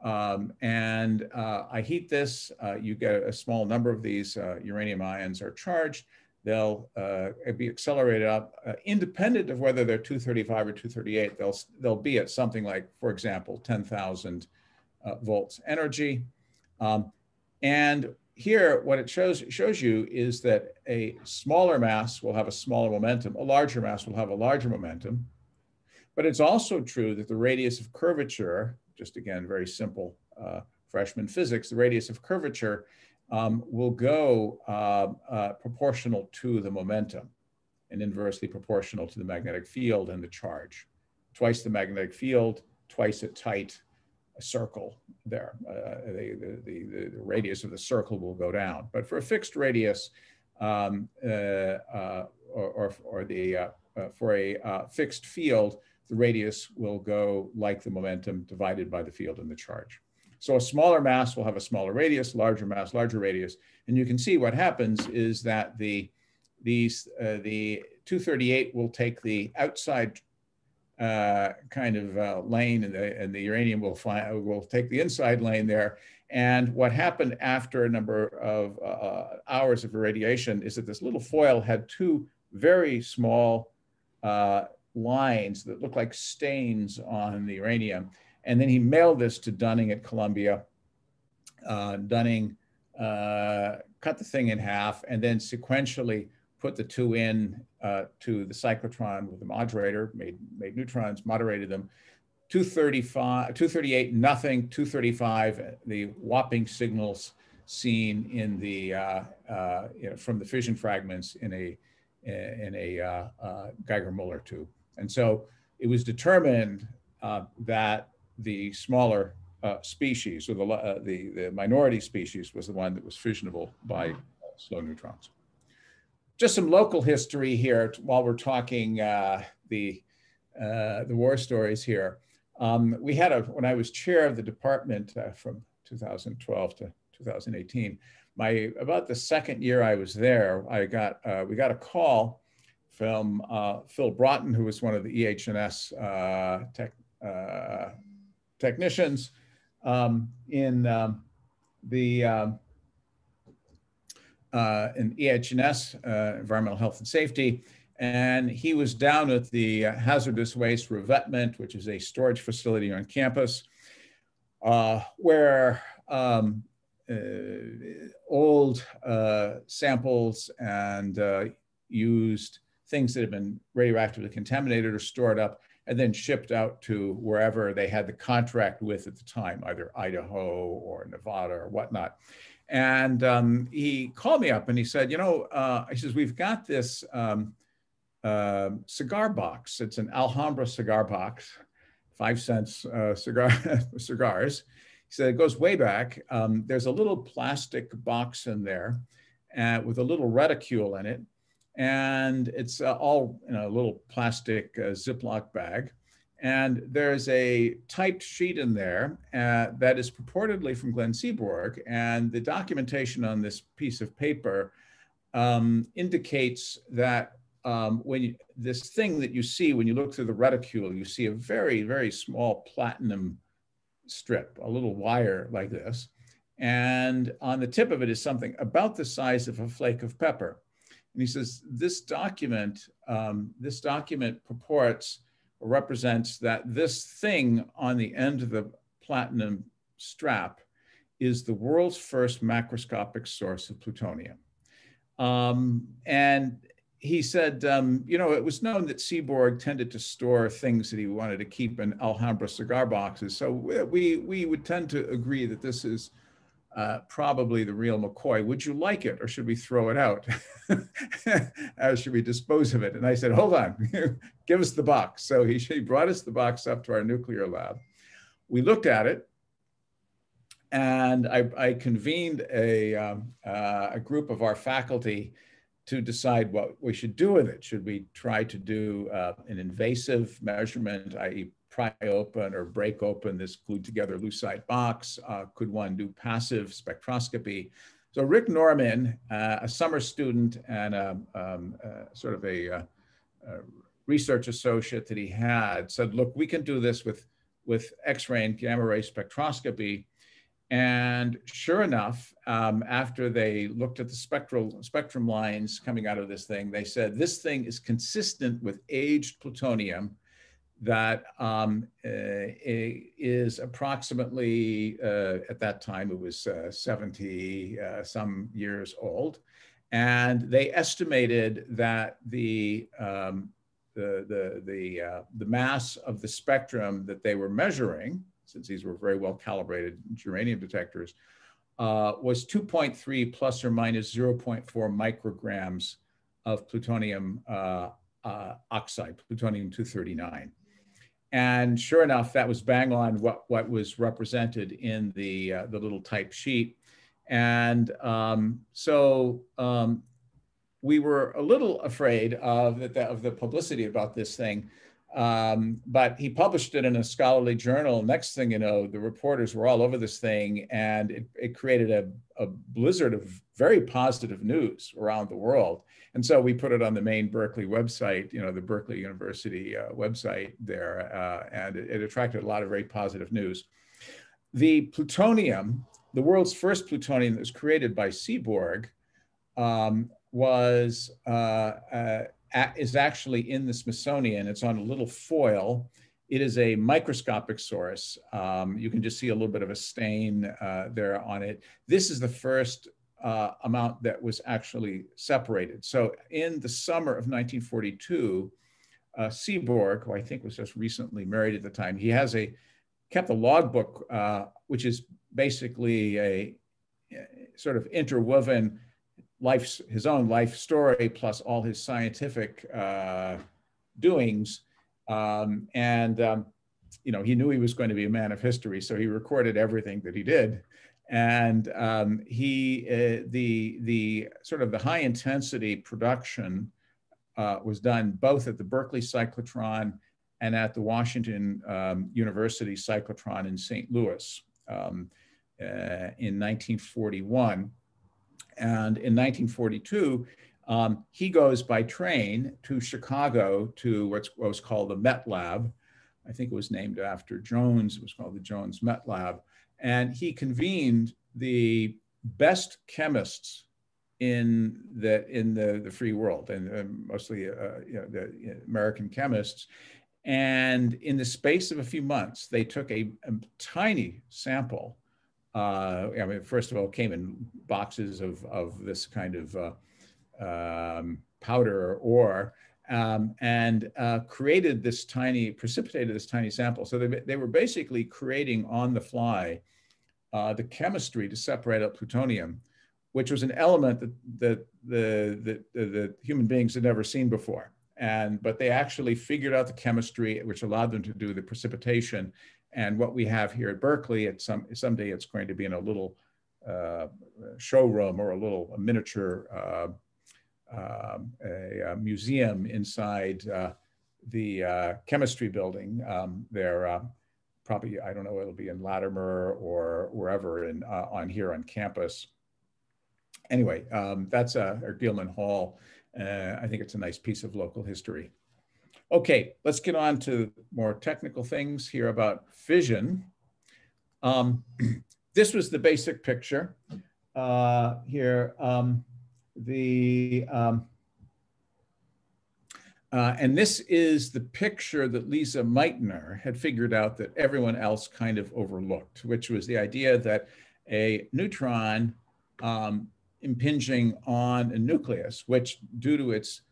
Um, and uh, I heat this, uh, you get a small number of these uh, uranium ions are charged. They'll uh, be accelerated up uh, independent of whether they're 235 or 238. They'll, they'll be at something like, for example, 10,000 uh, volts energy. Um, and here, what it shows, shows you is that a smaller mass will have a smaller momentum, a larger mass will have a larger momentum. But it's also true that the radius of curvature, just again, very simple uh, freshman physics, the radius of curvature um, will go uh, uh, proportional to the momentum and inversely proportional to the magnetic field and the charge. Twice the magnetic field, twice a tight circle there. Uh, the, the, the, the, radius of the circle will go down. But for a fixed radius, um, uh, uh, or, or, or, the, uh, uh, for a uh, fixed field, the radius will go like the momentum divided by the field and the charge. So a smaller mass will have a smaller radius, larger mass, larger radius. And you can see what happens is that the, these, the 238 will take the outside uh, kind of uh, lane, and the, and the uranium will fly, will take the inside lane there. And what happened after a number of uh, hours of irradiation is that this little foil had two very small uh, lines that look like stains on the uranium. And then he mailed this to Dunning at Columbia. Uh, Dunning uh, cut the thing in half and then sequentially put the two in uh, to the cyclotron with the moderator, made, made neutrons, moderated them. 235, 238, nothing, 235, the whopping signals seen in the, uh, uh, you know, from the fission fragments in a, in a uh, uh, Geiger-Muller tube. And so it was determined uh, that the smaller species, or the, the, the minority species, was the one that was fissionable by slow neutrons just some local history here while we're talking uh, the uh, the war stories here. Um, we had a when I was chair of the department uh, from 2012 to 2018. My about the second year I was there, I got uh, we got a call from uh, Phil Broughton, who was one of the EH&S uh, tech, technicians um, in um, the um, uh, in EH&S, uh, Environmental Health and Safety, and he was down at the hazardous waste revetment, which is a storage facility on campus, uh, where um, uh, old uh, samples and uh, used things that have been radioactively contaminated are stored up and then shipped out to wherever they had the contract with at the time, either Idaho or Nevada or whatnot. And um, he called me up and he said, you know, uh, he says, we've got this um, uh, cigar box. It's an Alhambra cigar box, five cents uh, cigar cigars. He said, it goes way back. Um, there's a little plastic box in there uh, with a little reticule in it. And it's uh, all in a little plastic uh, Ziploc bag. And there's a typed sheet in there uh, that is purportedly from Glenn Seaborg. And the documentation on this piece of paper um, indicates that um, when you, this thing that you see when you look through the reticule, you see a very, very small platinum strip, a little wire like this. And on the tip of it is something about the size of a flake of pepper. And he says, this document, um, this document purports represents that this thing on the end of the platinum strap is the world's first macroscopic source of plutonium. Um, and he said, um, you know, it was known that Seaborg tended to store things that he wanted to keep in Alhambra cigar boxes. So we, we would tend to agree that this is uh, probably the real McCoy. Would you like it or should we throw it out? How should we dispose of it? And I said, hold on, give us the box. So he, he brought us the box up to our nuclear lab. We looked at it and I, I convened a, um, uh, a group of our faculty to decide what we should do with it. Should we try to do uh, an invasive measurement, i.e pry open or break open this glued together lucite box? Uh, could one do passive spectroscopy? So Rick Norman, uh, a summer student and a, um, uh, sort of a, a, research associate that he had, said, look, we can do this with, with X-ray and gamma ray spectroscopy. And sure enough, um, after they looked at the spectral spectrum lines coming out of this thing, they said this thing is consistent with aged plutonium that um, uh, is approximately, uh, at that time, it was uh, 70 uh, some years old. And they estimated that the, um, the, the, the, uh, the mass of the spectrum that they were measuring, since these were very well calibrated germanium detectors, uh, was 2.3 plus or minus 0.4 micrograms of plutonium oxide, plutonium 239. And sure enough, that was bang on what, what was represented in the, uh, the little type sheet. And um, so um, we were a little afraid of the, of the publicity about this thing. Um, but he published it in a scholarly journal. Next thing you know, the reporters were all over this thing, and it, it created a, a blizzard of very positive news around the world. And so we put it on the main Berkeley website, you know, the Berkeley University uh, website there, uh, and it, it, attracted a lot of very positive news. The plutonium, the world's first plutonium that was created by Seaborg, um, was uh, uh is actually in the Smithsonian. It's on a little foil. It is a microscopic source. Um, you can just see a little bit of a stain uh, there on it. This is the first uh, amount that was actually separated. So in the summer of 1942, uh, Seaborg, who I think was just recently married at the time, he has a kept a logbook, uh, which is basically a, a sort of interwoven life, his own life story plus all his scientific uh, doings. Um, and um, you know, he knew he was going to be a man of history, so he recorded everything that he did and um, he uh, the the sort of the high intensity production uh, was done both at the Berkeley cyclotron and at the Washington um, University cyclotron in St. Louis um, uh, in 1941, and in 1942. Um, he goes by train to Chicago to what's what was called the Met Lab. I think it was named after Jones. It was called the Jones Met Lab and he convened the best chemists in the in the, the free world and mostly uh, you know, the American chemists. And in the space of a few months, they took a, a tiny sample. Uh, I mean, first of all, came in boxes of, of this kind of uh, um, powder or ore, um, and uh, created this tiny, precipitated this tiny sample. So they, they were basically creating on the fly uh, the chemistry to separate out plutonium, which was an element that, that the, the, the, the human beings had never seen before. And, but they actually figured out the chemistry, which allowed them to do the precipitation. And what we have here at Berkeley, at some, someday it's going to be in a little uh, showroom or a little a miniature uh, um, a, a, museum inside uh, the uh, chemistry building um, there. Uh, probably, I don't know, it'll be in Latimer or wherever on here on campus. Anyway, um, that's uh, our Gilman Hall. I think it's a nice piece of local history. Okay, let's get on to more technical things here about fission. Um, this was the basic picture uh, here. Um, the um, uh, and this is the picture that Lise Meitner had figured out that everyone else kind of overlooked, which was the idea that a neutron um, impinging on a nucleus, which due to its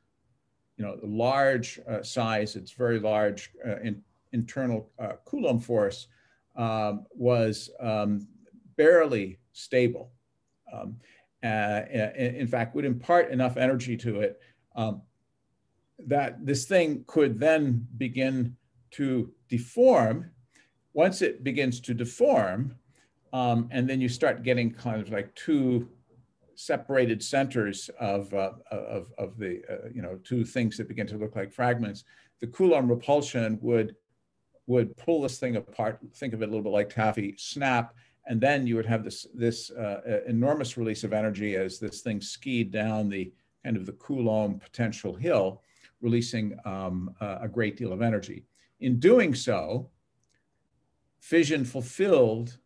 you know, the large uh, size, its very large uh, in, internal uh, Coulomb force um, was um, barely stable. Um, uh, in fact, would impart enough energy to it um, that this thing could then begin to deform. Once it begins to deform, um, and then you start getting kind of like two separated centers of, uh, of, of the, uh, you know, two things that begin to look like fragments, the Coulomb repulsion would, would pull this thing apart, think of it a little bit like taffy, snap, and then you would have this, this uh, enormous release of energy as this thing skied down the kind of the Coulomb potential hill releasing um, a great deal of energy. In doing so, fission fulfilled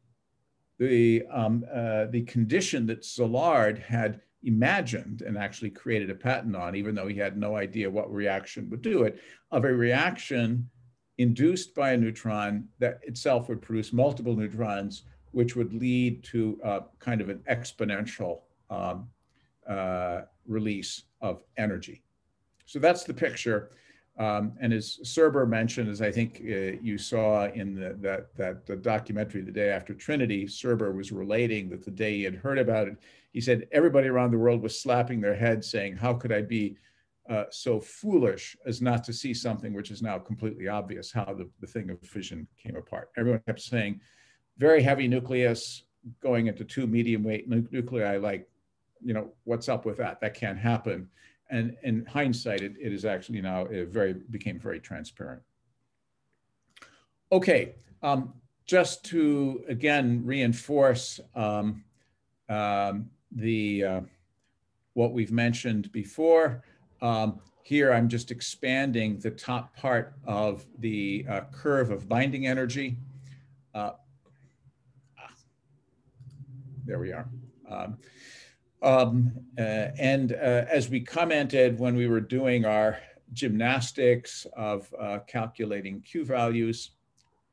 the, um, uh, the condition that Szilard had imagined and actually created a patent on, even though he had no idea what reaction would do it, of a reaction induced by a neutron that itself would produce multiple neutrons, which would lead to uh, kind of an exponential um, uh, release of energy. So that's the picture. Um, and as Serber mentioned, as I think uh, you saw in the, that, that the documentary the day after Trinity, Serber was relating that the day he had heard about it, he said everybody around the world was slapping their heads saying, how could I be uh, so foolish as not to see something which is now completely obvious how the, the thing of fission came apart. Everyone kept saying, very heavy nucleus going into two medium weight nu nuclei, like, you know, what's up with that? That can't happen and in hindsight, it, it is actually now very became very transparent. Okay, um, just to again reinforce um, um, the uh, what we've mentioned before. Um, here, I'm just expanding the top part of the uh, curve of binding energy. Uh, ah, there we are. Um, uh, and uh, as we commented when we were doing our gymnastics of uh, calculating Q values,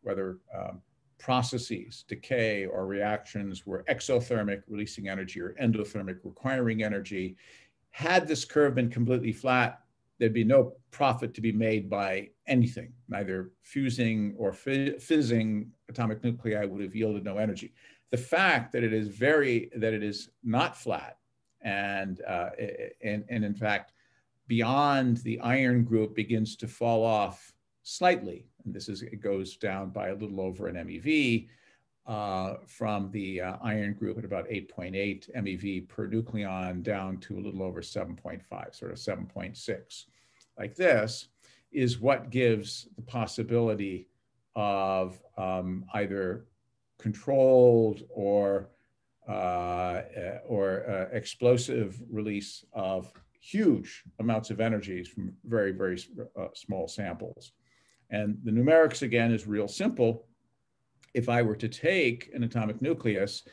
whether um, processes, decay, or reactions were exothermic, releasing energy, or endothermic, requiring energy, had this curve been completely flat, there'd be no profit to be made by anything. Neither fusing or fizzing atomic nuclei would have yielded no energy the fact that it is very that it is not flat and uh, and, and in fact beyond the iron group begins to fall off slightly. And this is it goes down by a little over an mev uh, from the uh, iron group at about 8.8 mev per nucleon down to a little over 7.5 sort of 7.6 like this is what gives the possibility of um, either controlled or uh, or uh, explosive release of huge amounts of energies from very, very uh, small samples. And the numerics, again, is real simple. If I were to take an atomic nucleus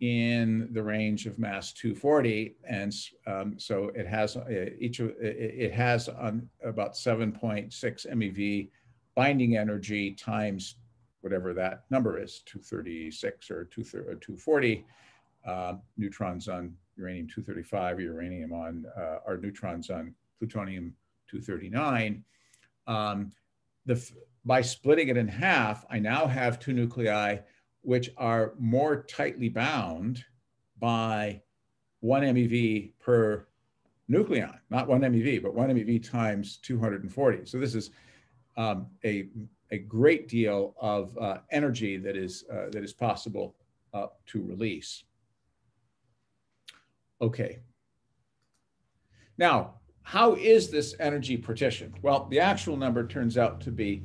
in the range of mass 240, and um, so it has uh, each of, it has on about 7.6 MeV binding energy times whatever that number is, 236 or 240 uh, neutrons on uranium 235, uranium on, uh, or neutrons on plutonium 239. Um, the, by splitting it in half, I now have two nuclei which are more tightly bound by one MeV per nucleon, not one MeV, but one MeV times 240. So this is um, a a great deal of uh, energy that is, uh, that is possible uh, to release. Okay. Now, how is this energy partitioned? Well, the actual number turns out to be,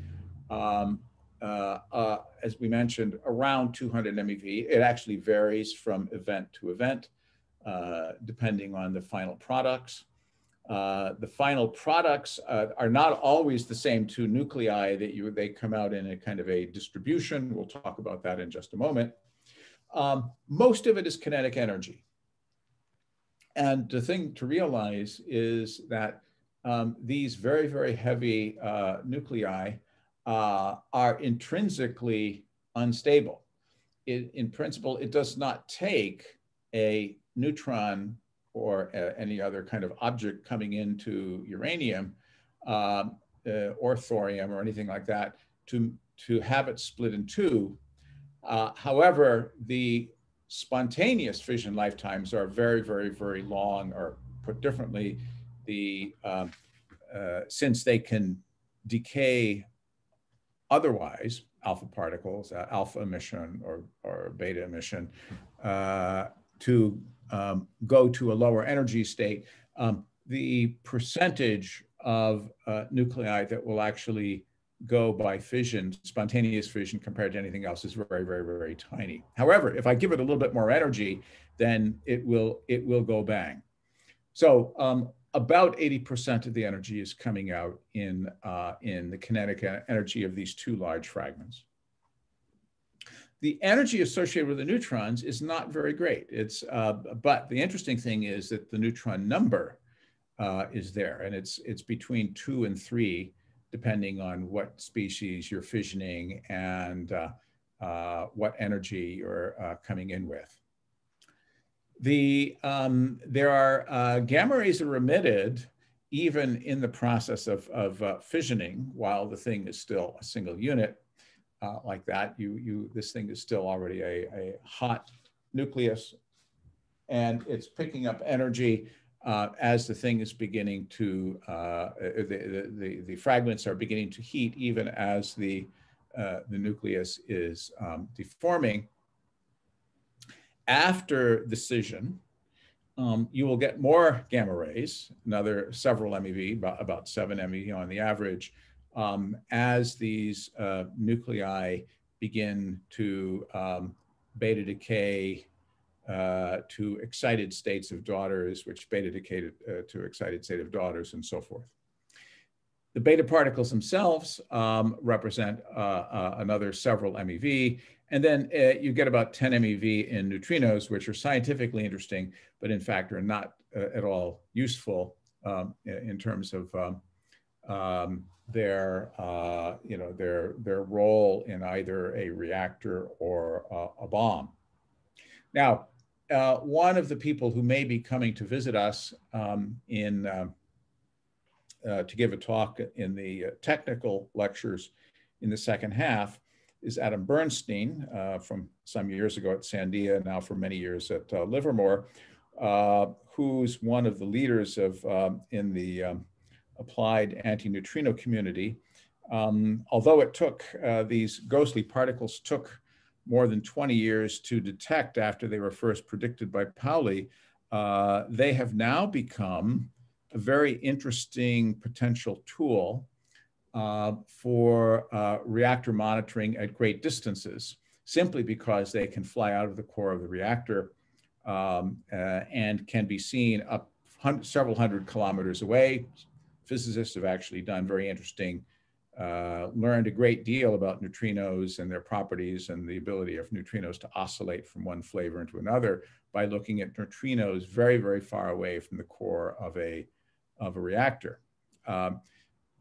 um, uh, uh, as we mentioned, around 200 MeV. It actually varies from event to event, uh, depending on the final products. Uh, the final products uh, are not always the same two nuclei that you they come out in a kind of a distribution. We'll talk about that in just a moment. Um, most of it is kinetic energy. And the thing to realize is that um, these very, very heavy uh, nuclei uh, are intrinsically unstable. It, in principle, it does not take a neutron or uh, any other kind of object coming into uranium um, uh, or thorium or anything like that to, to have it split in two. Uh, however, the spontaneous fission lifetimes are very, very, very long, or put differently, the um, uh, since they can decay otherwise, alpha particles, uh, alpha emission or, or beta emission, uh, to um, go to a lower energy state, um, the percentage of uh, nuclei that will actually go by fission, spontaneous fission compared to anything else is very, very, very tiny. However, if I give it a little bit more energy, then it will, it will go bang. So um, about 80% of the energy is coming out in, uh, in the kinetic energy of these two large fragments the energy associated with the neutrons is not very great. It's, uh, but the interesting thing is that the neutron number uh, is there, and it's it's between two and three, depending on what species you're fissioning and uh, uh, what energy you're uh, coming in with. The, um, there are uh, gamma rays are emitted even in the process of, of fissioning while the thing is still a single unit uh, like that. You, you, this thing is still already a, a hot nucleus and it's picking up energy uh, as the thing is beginning to, uh, the, the, the, fragments are beginning to heat even as the, uh, the nucleus is um, deforming after the scission, um, you will get more gamma rays, another several MeV, about, about seven MeV on the average, um, as these uh, nuclei begin to um, beta decay uh, to excited states of daughters, which beta decay uh, to excited state of daughters, and so forth. The beta particles themselves um, represent uh, uh another several MeV, and then uh, you get about 10 MeV in neutrinos, which are scientifically interesting, but in fact are not at all useful um, in terms of um, um, their, uh, you know, their, their role in either a reactor or uh, a bomb. Now, uh, one of the people who may be coming to visit us um, in, um, uh, to give a talk in the technical lectures in the second half is Adam Bernstein uh, from some years ago at Sandia, now for many years at uh, Livermore, uh, who's one of the leaders of um, in the um, applied anti-neutrino community. Um, although it took uh, these ghostly particles took more than 20 years to detect after they were first predicted by Pauli, uh, they have now become a very interesting potential tool uh, for uh, reactor monitoring at great distances, simply because they can fly out of the core of the reactor um, uh, and can be seen up hun several hundred kilometers away. Physicists have actually done very interesting, uh, learned a great deal about neutrinos and their properties and the ability of neutrinos to oscillate from one flavor into another by looking at neutrinos very, very far away from the core of a, of a reactor. Um,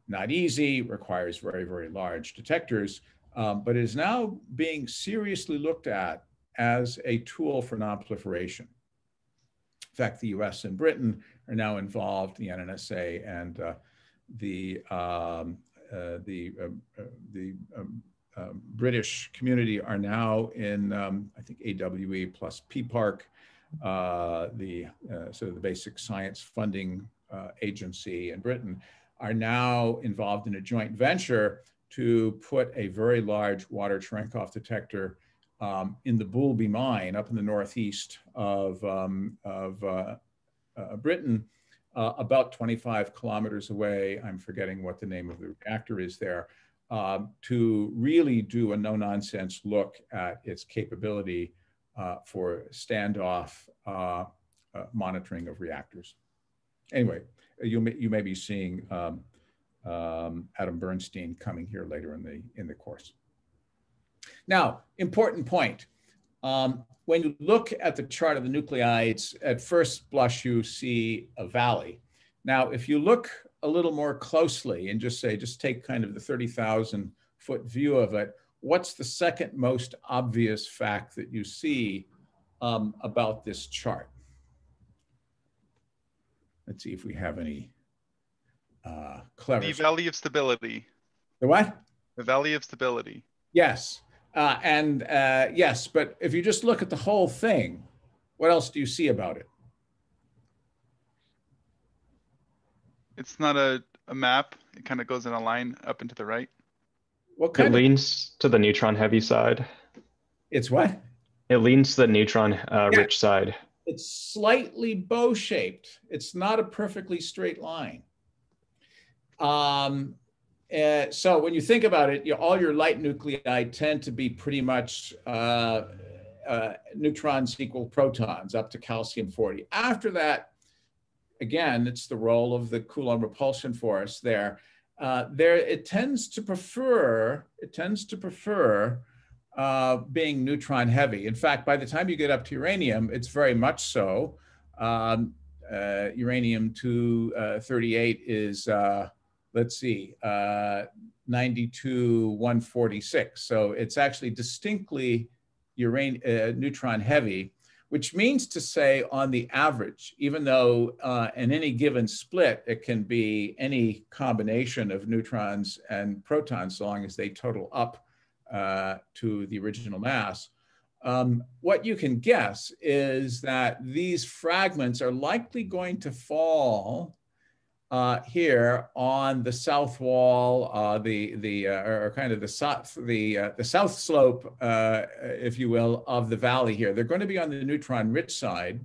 not easy, requires very, very large detectors, um, but is now being seriously looked at as a tool for nonproliferation. In fact, the US and Britain are now involved, the NNSA and uh, the, um, uh, the, um, uh, the um, um, British community are now in, um, I think, AWE plus PPARC, uh, the uh, sort of the basic science funding uh, agency in Britain, are now involved in a joint venture to put a very large water Cherenkov detector um, in the Boulby mine up in the northeast of, um, of uh, uh, Britain, uh, about 25 kilometers away. I'm forgetting what the name of the reactor is there, um, to really do a no nonsense look at its capability uh, for standoff uh, uh, monitoring of reactors. Anyway, you may, you may be seeing um, um, Adam Bernstein coming here later in the, in the course. Now, important point. Um, when you look at the chart of the nuclides, at first blush, you see a valley. Now, if you look a little more closely and just say, just take kind of the 30,000 foot view of it, what's the second most obvious fact that you see um, about this chart? Let's see if we have any uh, clever. The valley of stability. The what? The valley of stability. Yes. Uh, and uh, yes, but if you just look at the whole thing, what else do you see about it? It's not a, a map. It kind of goes in a line up and to the right. What It kind of, leans to the neutron heavy side. it's what? It leans to the neutron uh, Yeah. rich side. It's slightly bow shaped. It's not a perfectly straight line. Um, uh, so when you think about it, you all your light nuclei tend to be pretty much uh, uh, neutrons equal protons up to calcium 40. After that, again, it's the role of the Coulomb repulsion force there. Uh, there, it tends to prefer, it tends to prefer uh, being neutron heavy. In fact, by the time you get up to uranium, it's very much so. Um, uranium 238 is let's see, uh, 92, 146. So it's actually distinctly uranium, uh, neutron heavy, which means to say on the average, even though uh, in any given split, it can be any combination of neutrons and protons, so long as they total up uh, to the original mass. Um, what you can guess is that these fragments are likely going to fall uh, here on the south wall, uh, the the uh, or kind of the south the uh, the south slope, uh, if you will, of the valley here. They're going to be on the neutron-rich side,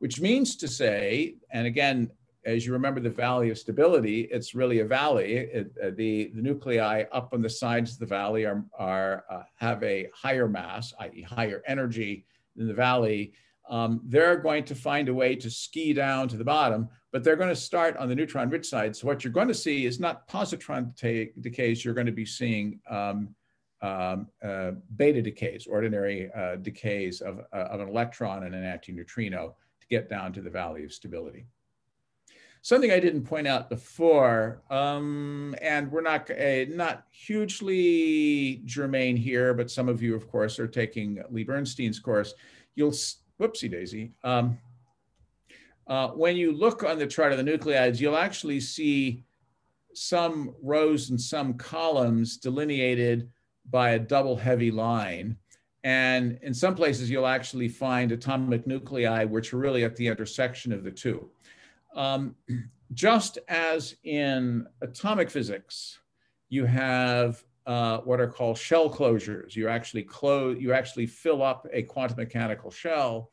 which means to say, and again, as you remember the valley of stability, it's really a valley. It, uh, the the nuclei up on the sides of the valley are are have a higher mass, i.e., higher energy than the valley um, they're going to find a way to ski down to the bottom, but they're going to start on the neutron rich side. So what you're going to see is not positron decays, you're going to be seeing um, um, uh, beta decays, ordinary uh, decays of, uh, of an electron and an antineutrino to get down to the valley of stability. Something I didn't point out before, um, and we're not uh, not hugely germane here, but some of you, of course, are taking Lee Bernstein's course. You'll whoopsie daisy. Um, uh, when you look on the chart of the nuclides, you'll actually see some rows and some columns delineated by a double heavy line. And in some places, you'll actually find atomic nuclei, which are really at the intersection of the two. Um, just as in atomic physics, you have uh, what are called shell closures. You actually close, you actually fill up a quantum mechanical shell,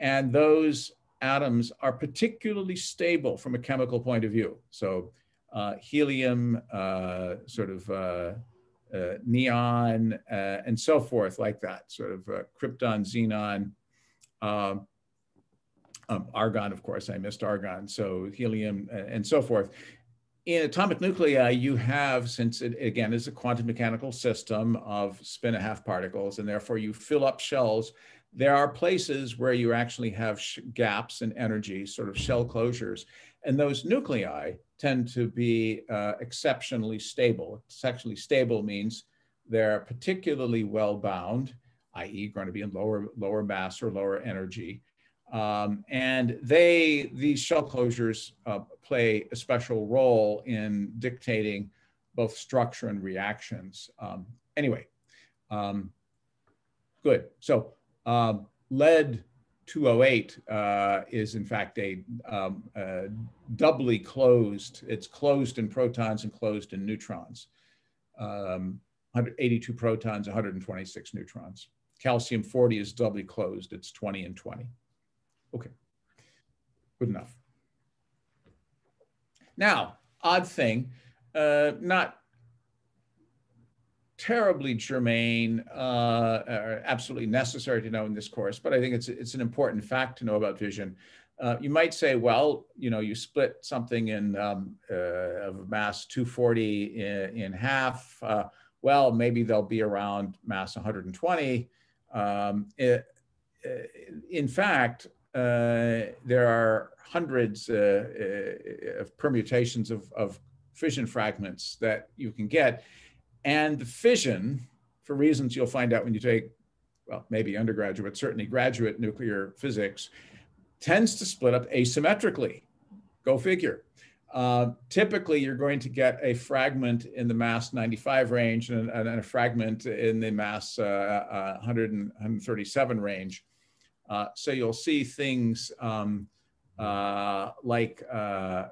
and those atoms are particularly stable from a chemical point of view. So uh, helium, uh, sort of uh, uh, neon, uh, and so forth, like that, sort of krypton, xenon. Um, um, argon, of course, I missed argon. So helium and so forth in atomic nuclei, you have, since it again is a quantum mechanical system of spin and half particles, and therefore you fill up shells, there are places where you actually have gaps in energy, sort of shell closures. And those nuclei tend to be uh, exceptionally stable. Exceptionally stable means they're particularly well bound, i.e., going to be in lower, lower mass or lower energy. Um, and they, these shell closures uh, play a special role in dictating both structure and reactions. Um, anyway, um, good. So um, lead 208 uh, is in fact a, um, doubly closed. It's closed in protons and closed in neutrons. 182 um, protons, 126 neutrons. Calcium 40 is doubly closed. It's 20 and 20. Okay, good enough. Now, odd thing, uh, not terribly germane uh, or absolutely necessary to know in this course, but I think it's, it's an important fact to know about fission. Uh, you might say, well, you know, you split something in um, uh, of mass 240 in, in half. Uh, well, maybe they'll be around mass 120. Um, it, in fact, uh, there are hundreds uh, uh, of permutations of, of fission fragments that you can get. And the fission, for reasons you'll find out when you take, well, maybe undergraduate, certainly graduate nuclear physics, tends to split up asymmetrically. Go figure. Uh, typically, you're going to get a fragment in the mass 95 range and, and a fragment in the mass uh, 100 and 137 range. Uh, so you'll see things um, uh, like uh, uh,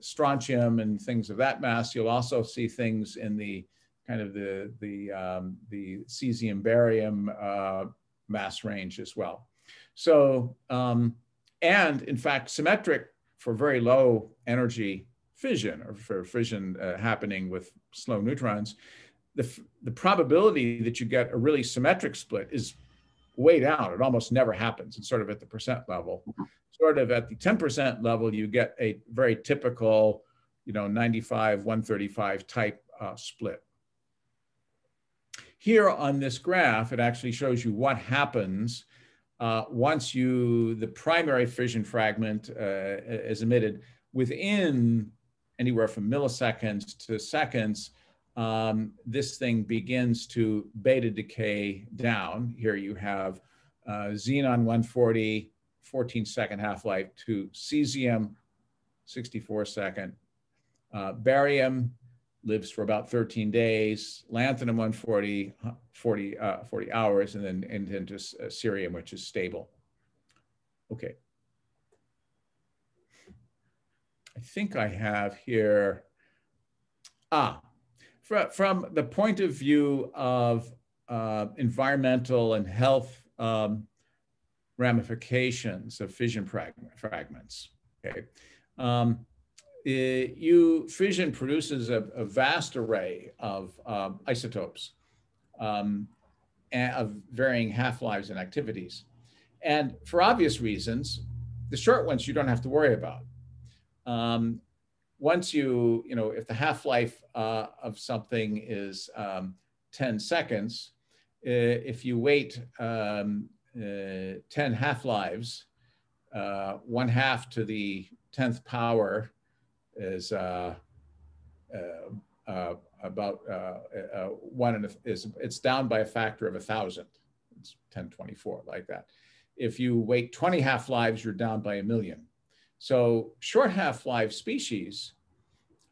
strontium and things of that mass. You'll also see things in the kind of the, the, um, the cesium barium uh, mass range as well. So, um, and in fact, symmetric for very low energy fission or for fission happening with slow neutrons, the, the probability that you get a really symmetric split is way down. It almost never happens. It's sort of at the percent level. Sort of at the 10% level, you get a very typical, you know, 95, 135 type uh, split. Here on this graph, it actually shows you what happens uh, once you, the primary fission fragment uh, is emitted within anywhere from milliseconds to seconds, um, this thing begins to beta decay down. Here you have uh, xenon 140, 14 second half-life to cesium, 64 second. Uh, barium lives for about 13 days, lanthanum 140, 40, uh, 40 hours, and then and into uh, cerium, which is stable. Okay. I think I have here, ah, from, from the point of view of uh, environmental and health um, ramifications of fission fragment, fragments, okay, um, it, you, fission produces a, a vast array of um, isotopes um, of varying half-lives and activities. And for obvious reasons, the short ones you don't have to worry about. Um, once you, you know, if the half-life uh, of something is um, 10 seconds, uh, if you wait um, uh, 10 half-lives, uh, one half to the 10th power is uh, uh, uh, about one and is it's down by a factor of a thousand. It's 1024 like that. If you wait 20 half lives, you're down by a million. So short half life species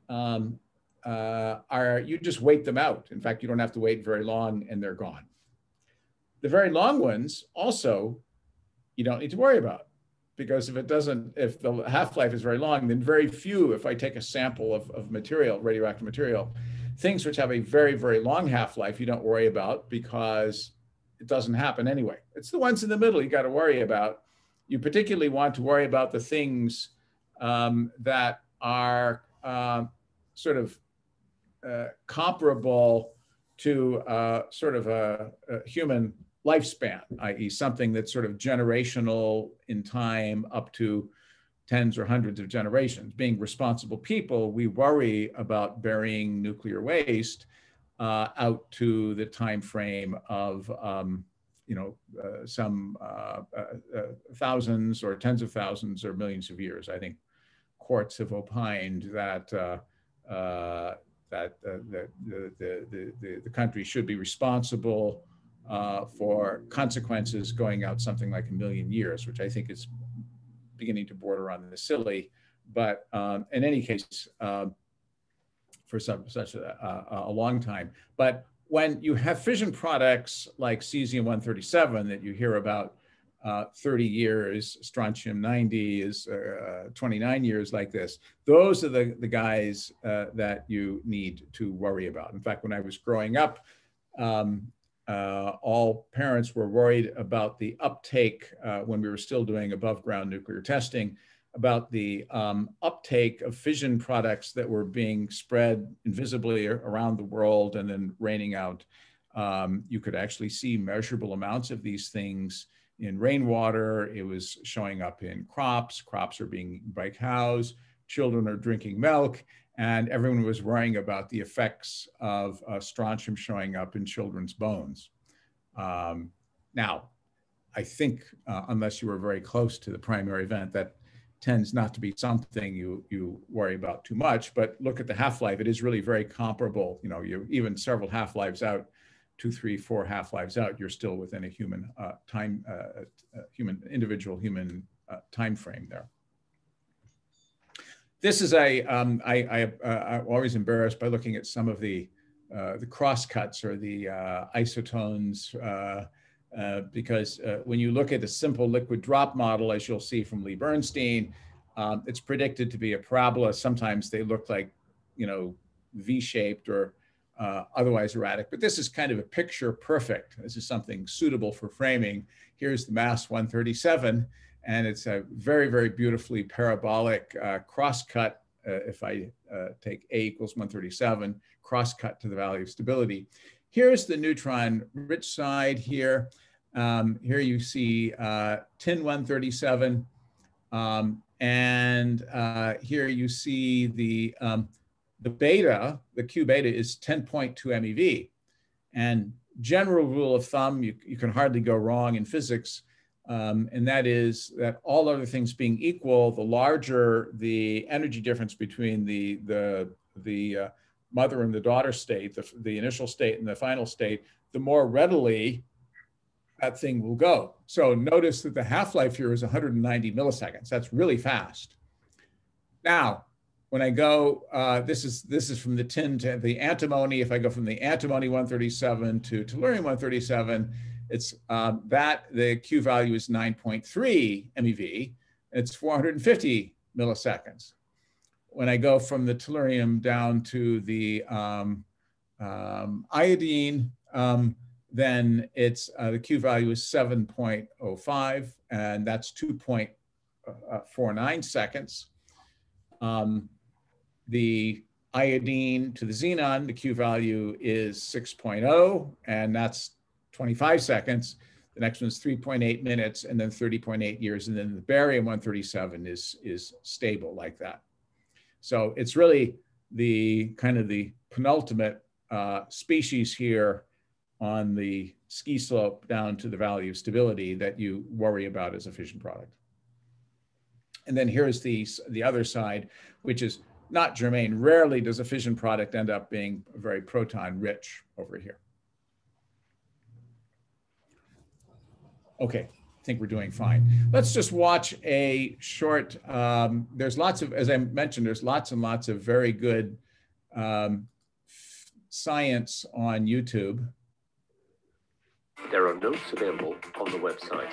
um, uh, are you just wait them out. In fact, you don't have to wait very long and they're gone. The very long ones also you don't need to worry about because if it doesn't, if the half-life is very long, then very few, if I take a sample of, of material, radioactive material, things which have a very, very long half-life, you don't worry about because it doesn't happen anyway. It's the ones in the middle you got to worry about. You particularly want to worry about the things um, that are uh, sort of uh, comparable to uh, sort of a, a human lifespan, i.e., something that's sort of generational in time up to tens or hundreds of generations. Being responsible people, we worry about burying nuclear waste uh, out to the time frame of um, you know uh, some uh, uh, uh thousands or tens of thousands or millions of years. I think courts have opined that. Uh, that the, the, the, the, the country should be responsible uh, for consequences going out something like a million years, which I think is beginning to border on the silly. But um, in any case, uh, for some, such a, a, long time. But when you have fission products like cesium-137 that you hear about uh, 30 years, strontium-90 is uh, 29 years like this, those are the, the guys uh, that you need to worry about. In fact, when I was growing up, um, uh, all parents were worried about the uptake uh, when we were still doing above ground nuclear testing about the um, uptake of fission products that were being spread invisibly around the world and then raining out. Um, you could actually see measurable amounts of these things in rainwater. It was showing up in crops. Crops are being by cows. Children are drinking milk and everyone was worrying about the effects of uh, strontium showing up in children's bones. Um, now, I think uh, unless you were very close to the primary event, that tends not to be something you you worry about too much. But look at the half-life; it is really very comparable. You know, you even several half-lives out, two, three, four half-lives out, you're still within a human uh, time, uh, human individual human uh, time frame there this is a um, I, I, uh, I'm always embarrassed by looking at some of the uh, the crosscuts or the uh, isotones uh, uh, because uh, when you look at a simple liquid drop model, as you'll see from Lee Bernstein, um, it's predicted to be a parabola. Sometimes they look like, you know, V-shaped or otherwise erratic, but this is kind of a picture perfect. This is something suitable for framing. Here's the mass 137 and it's a very, very beautifully parabolic uh, crosscut. Uh, if I uh, take A equals 137, crosscut to the valley of stability. Here's the neutron rich side here. Um, here you see uh, tin 137. Um, and uh, here you see the, um, the beta, the Q beta is 10.2 MeV. And general rule of thumb, you, you can hardly go wrong in physics, Um, and that is that all other things being equal, the larger the energy difference between the, the, the uh, mother and the daughter state, the, the initial state and the final state, the more readily that thing will go. So notice that the half-life here is 190 milliseconds. That's really fast. Now, when I go, uh, this is this is from the tin to the antimony. If I go from the antimony 137 to tellurium 137, it's um, that the Q value is 9.3 MeV. It's 450 milliseconds. When I go from the tellurium down to the um, um, iodine, um, then it's uh, the Q value is 7.05, and that's 2.49 seconds. Um, the iodine to the xenon, the Q value is 6.0, and that's 25 seconds. The next one's 3.8 minutes, and then 30.8 years. And then the barium 137 is, is stable like that. So it's really the kind of the penultimate uh, species here on the ski slope down to the valley of stability that you worry about as a fission product. And then here's the, the other side, which is not germane. Rarely does a fission product end up being very proton rich over here. Okay, I think we're doing fine. Let's just watch a short, um, there's lots of, as I mentioned, there's lots and lots of very good um, science on YouTube. There are notes available on the website.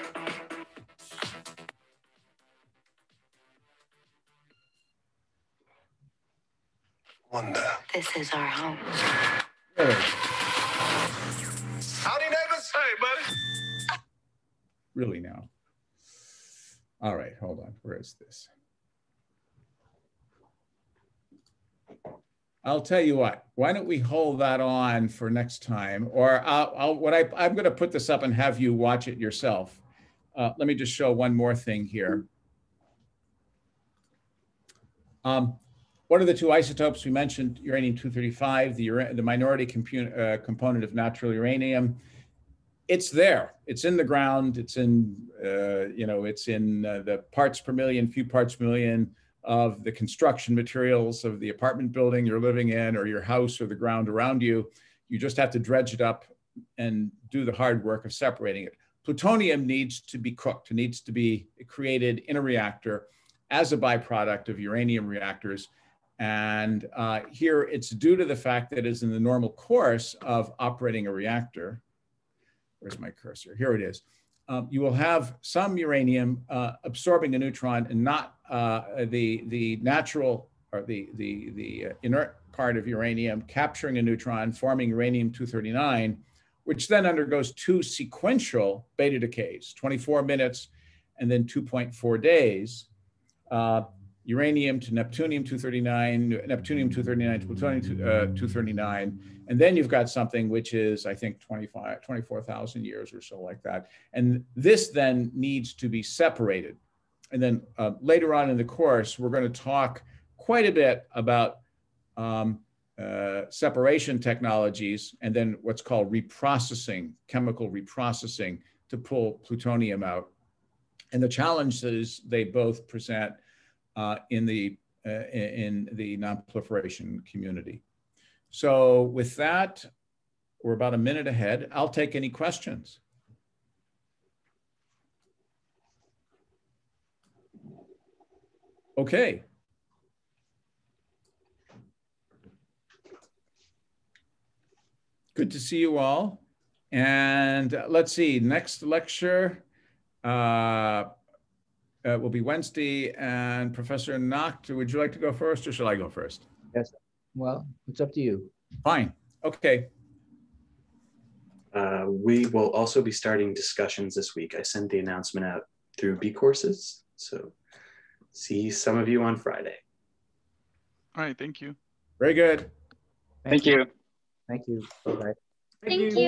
Wonder. This is our home. Really, Howdy, neighbors. Hey, buddy. Really now. All right, hold on. Where is this? I'll tell you what. Why don't we hold that on for next time? Or I'll, I'll what I I'm going to put this up and have you watch it yourself. Uh, let me just show one more thing here. Um, what are the two isotopes we mentioned? Uranium-235, the, the minority uh, component of natural uranium. It's there. It's in the ground. It's in, uh, you know, it's in uh, the parts per million, few parts per million of the construction materials of the apartment building you're living in or your house or the ground around you. You just have to dredge it up and do the hard work of separating it. Plutonium needs to be cooked. It needs to be created in a reactor as a byproduct of uranium reactors. And uh, here it's due to the fact that it's in the normal course of operating a reactor. Where's my cursor? Here it is. Um, you will have some uranium uh, absorbing a neutron and not uh, the, the natural or the, the, the uh, inert part of uranium capturing a neutron, forming uranium-239, which then undergoes two sequential beta decays, 24 minutes and then 2.4 days. Uh, uranium to neptunium 239, neptunium 239 to plutonium uh, 239. And then you've got something which is, I think, 25, 24,000 years or so like that. And this then needs to be separated. And then uh, later on in the course, we're going to talk quite a bit about um, uh, separation technologies and then what's called reprocessing, chemical reprocessing to pull plutonium out. And the challenges they both present uh, in the uh, in the nonproliferation community. So with that, we're about a minute ahead. I'll take any questions. Okay. Good to see you all. And let's see, next lecture, uh, uh, will be Wednesday. And Professor Nacht, would you like to go first or shall I go first? Yes. Well, it's up to you. Fine. Okay. Uh, we will also be starting discussions this week. I sent the announcement out through bCourses. So see some of you on Friday. All right, thank you. Very good. Thank you. Thank you. Bye-bye. Thank you.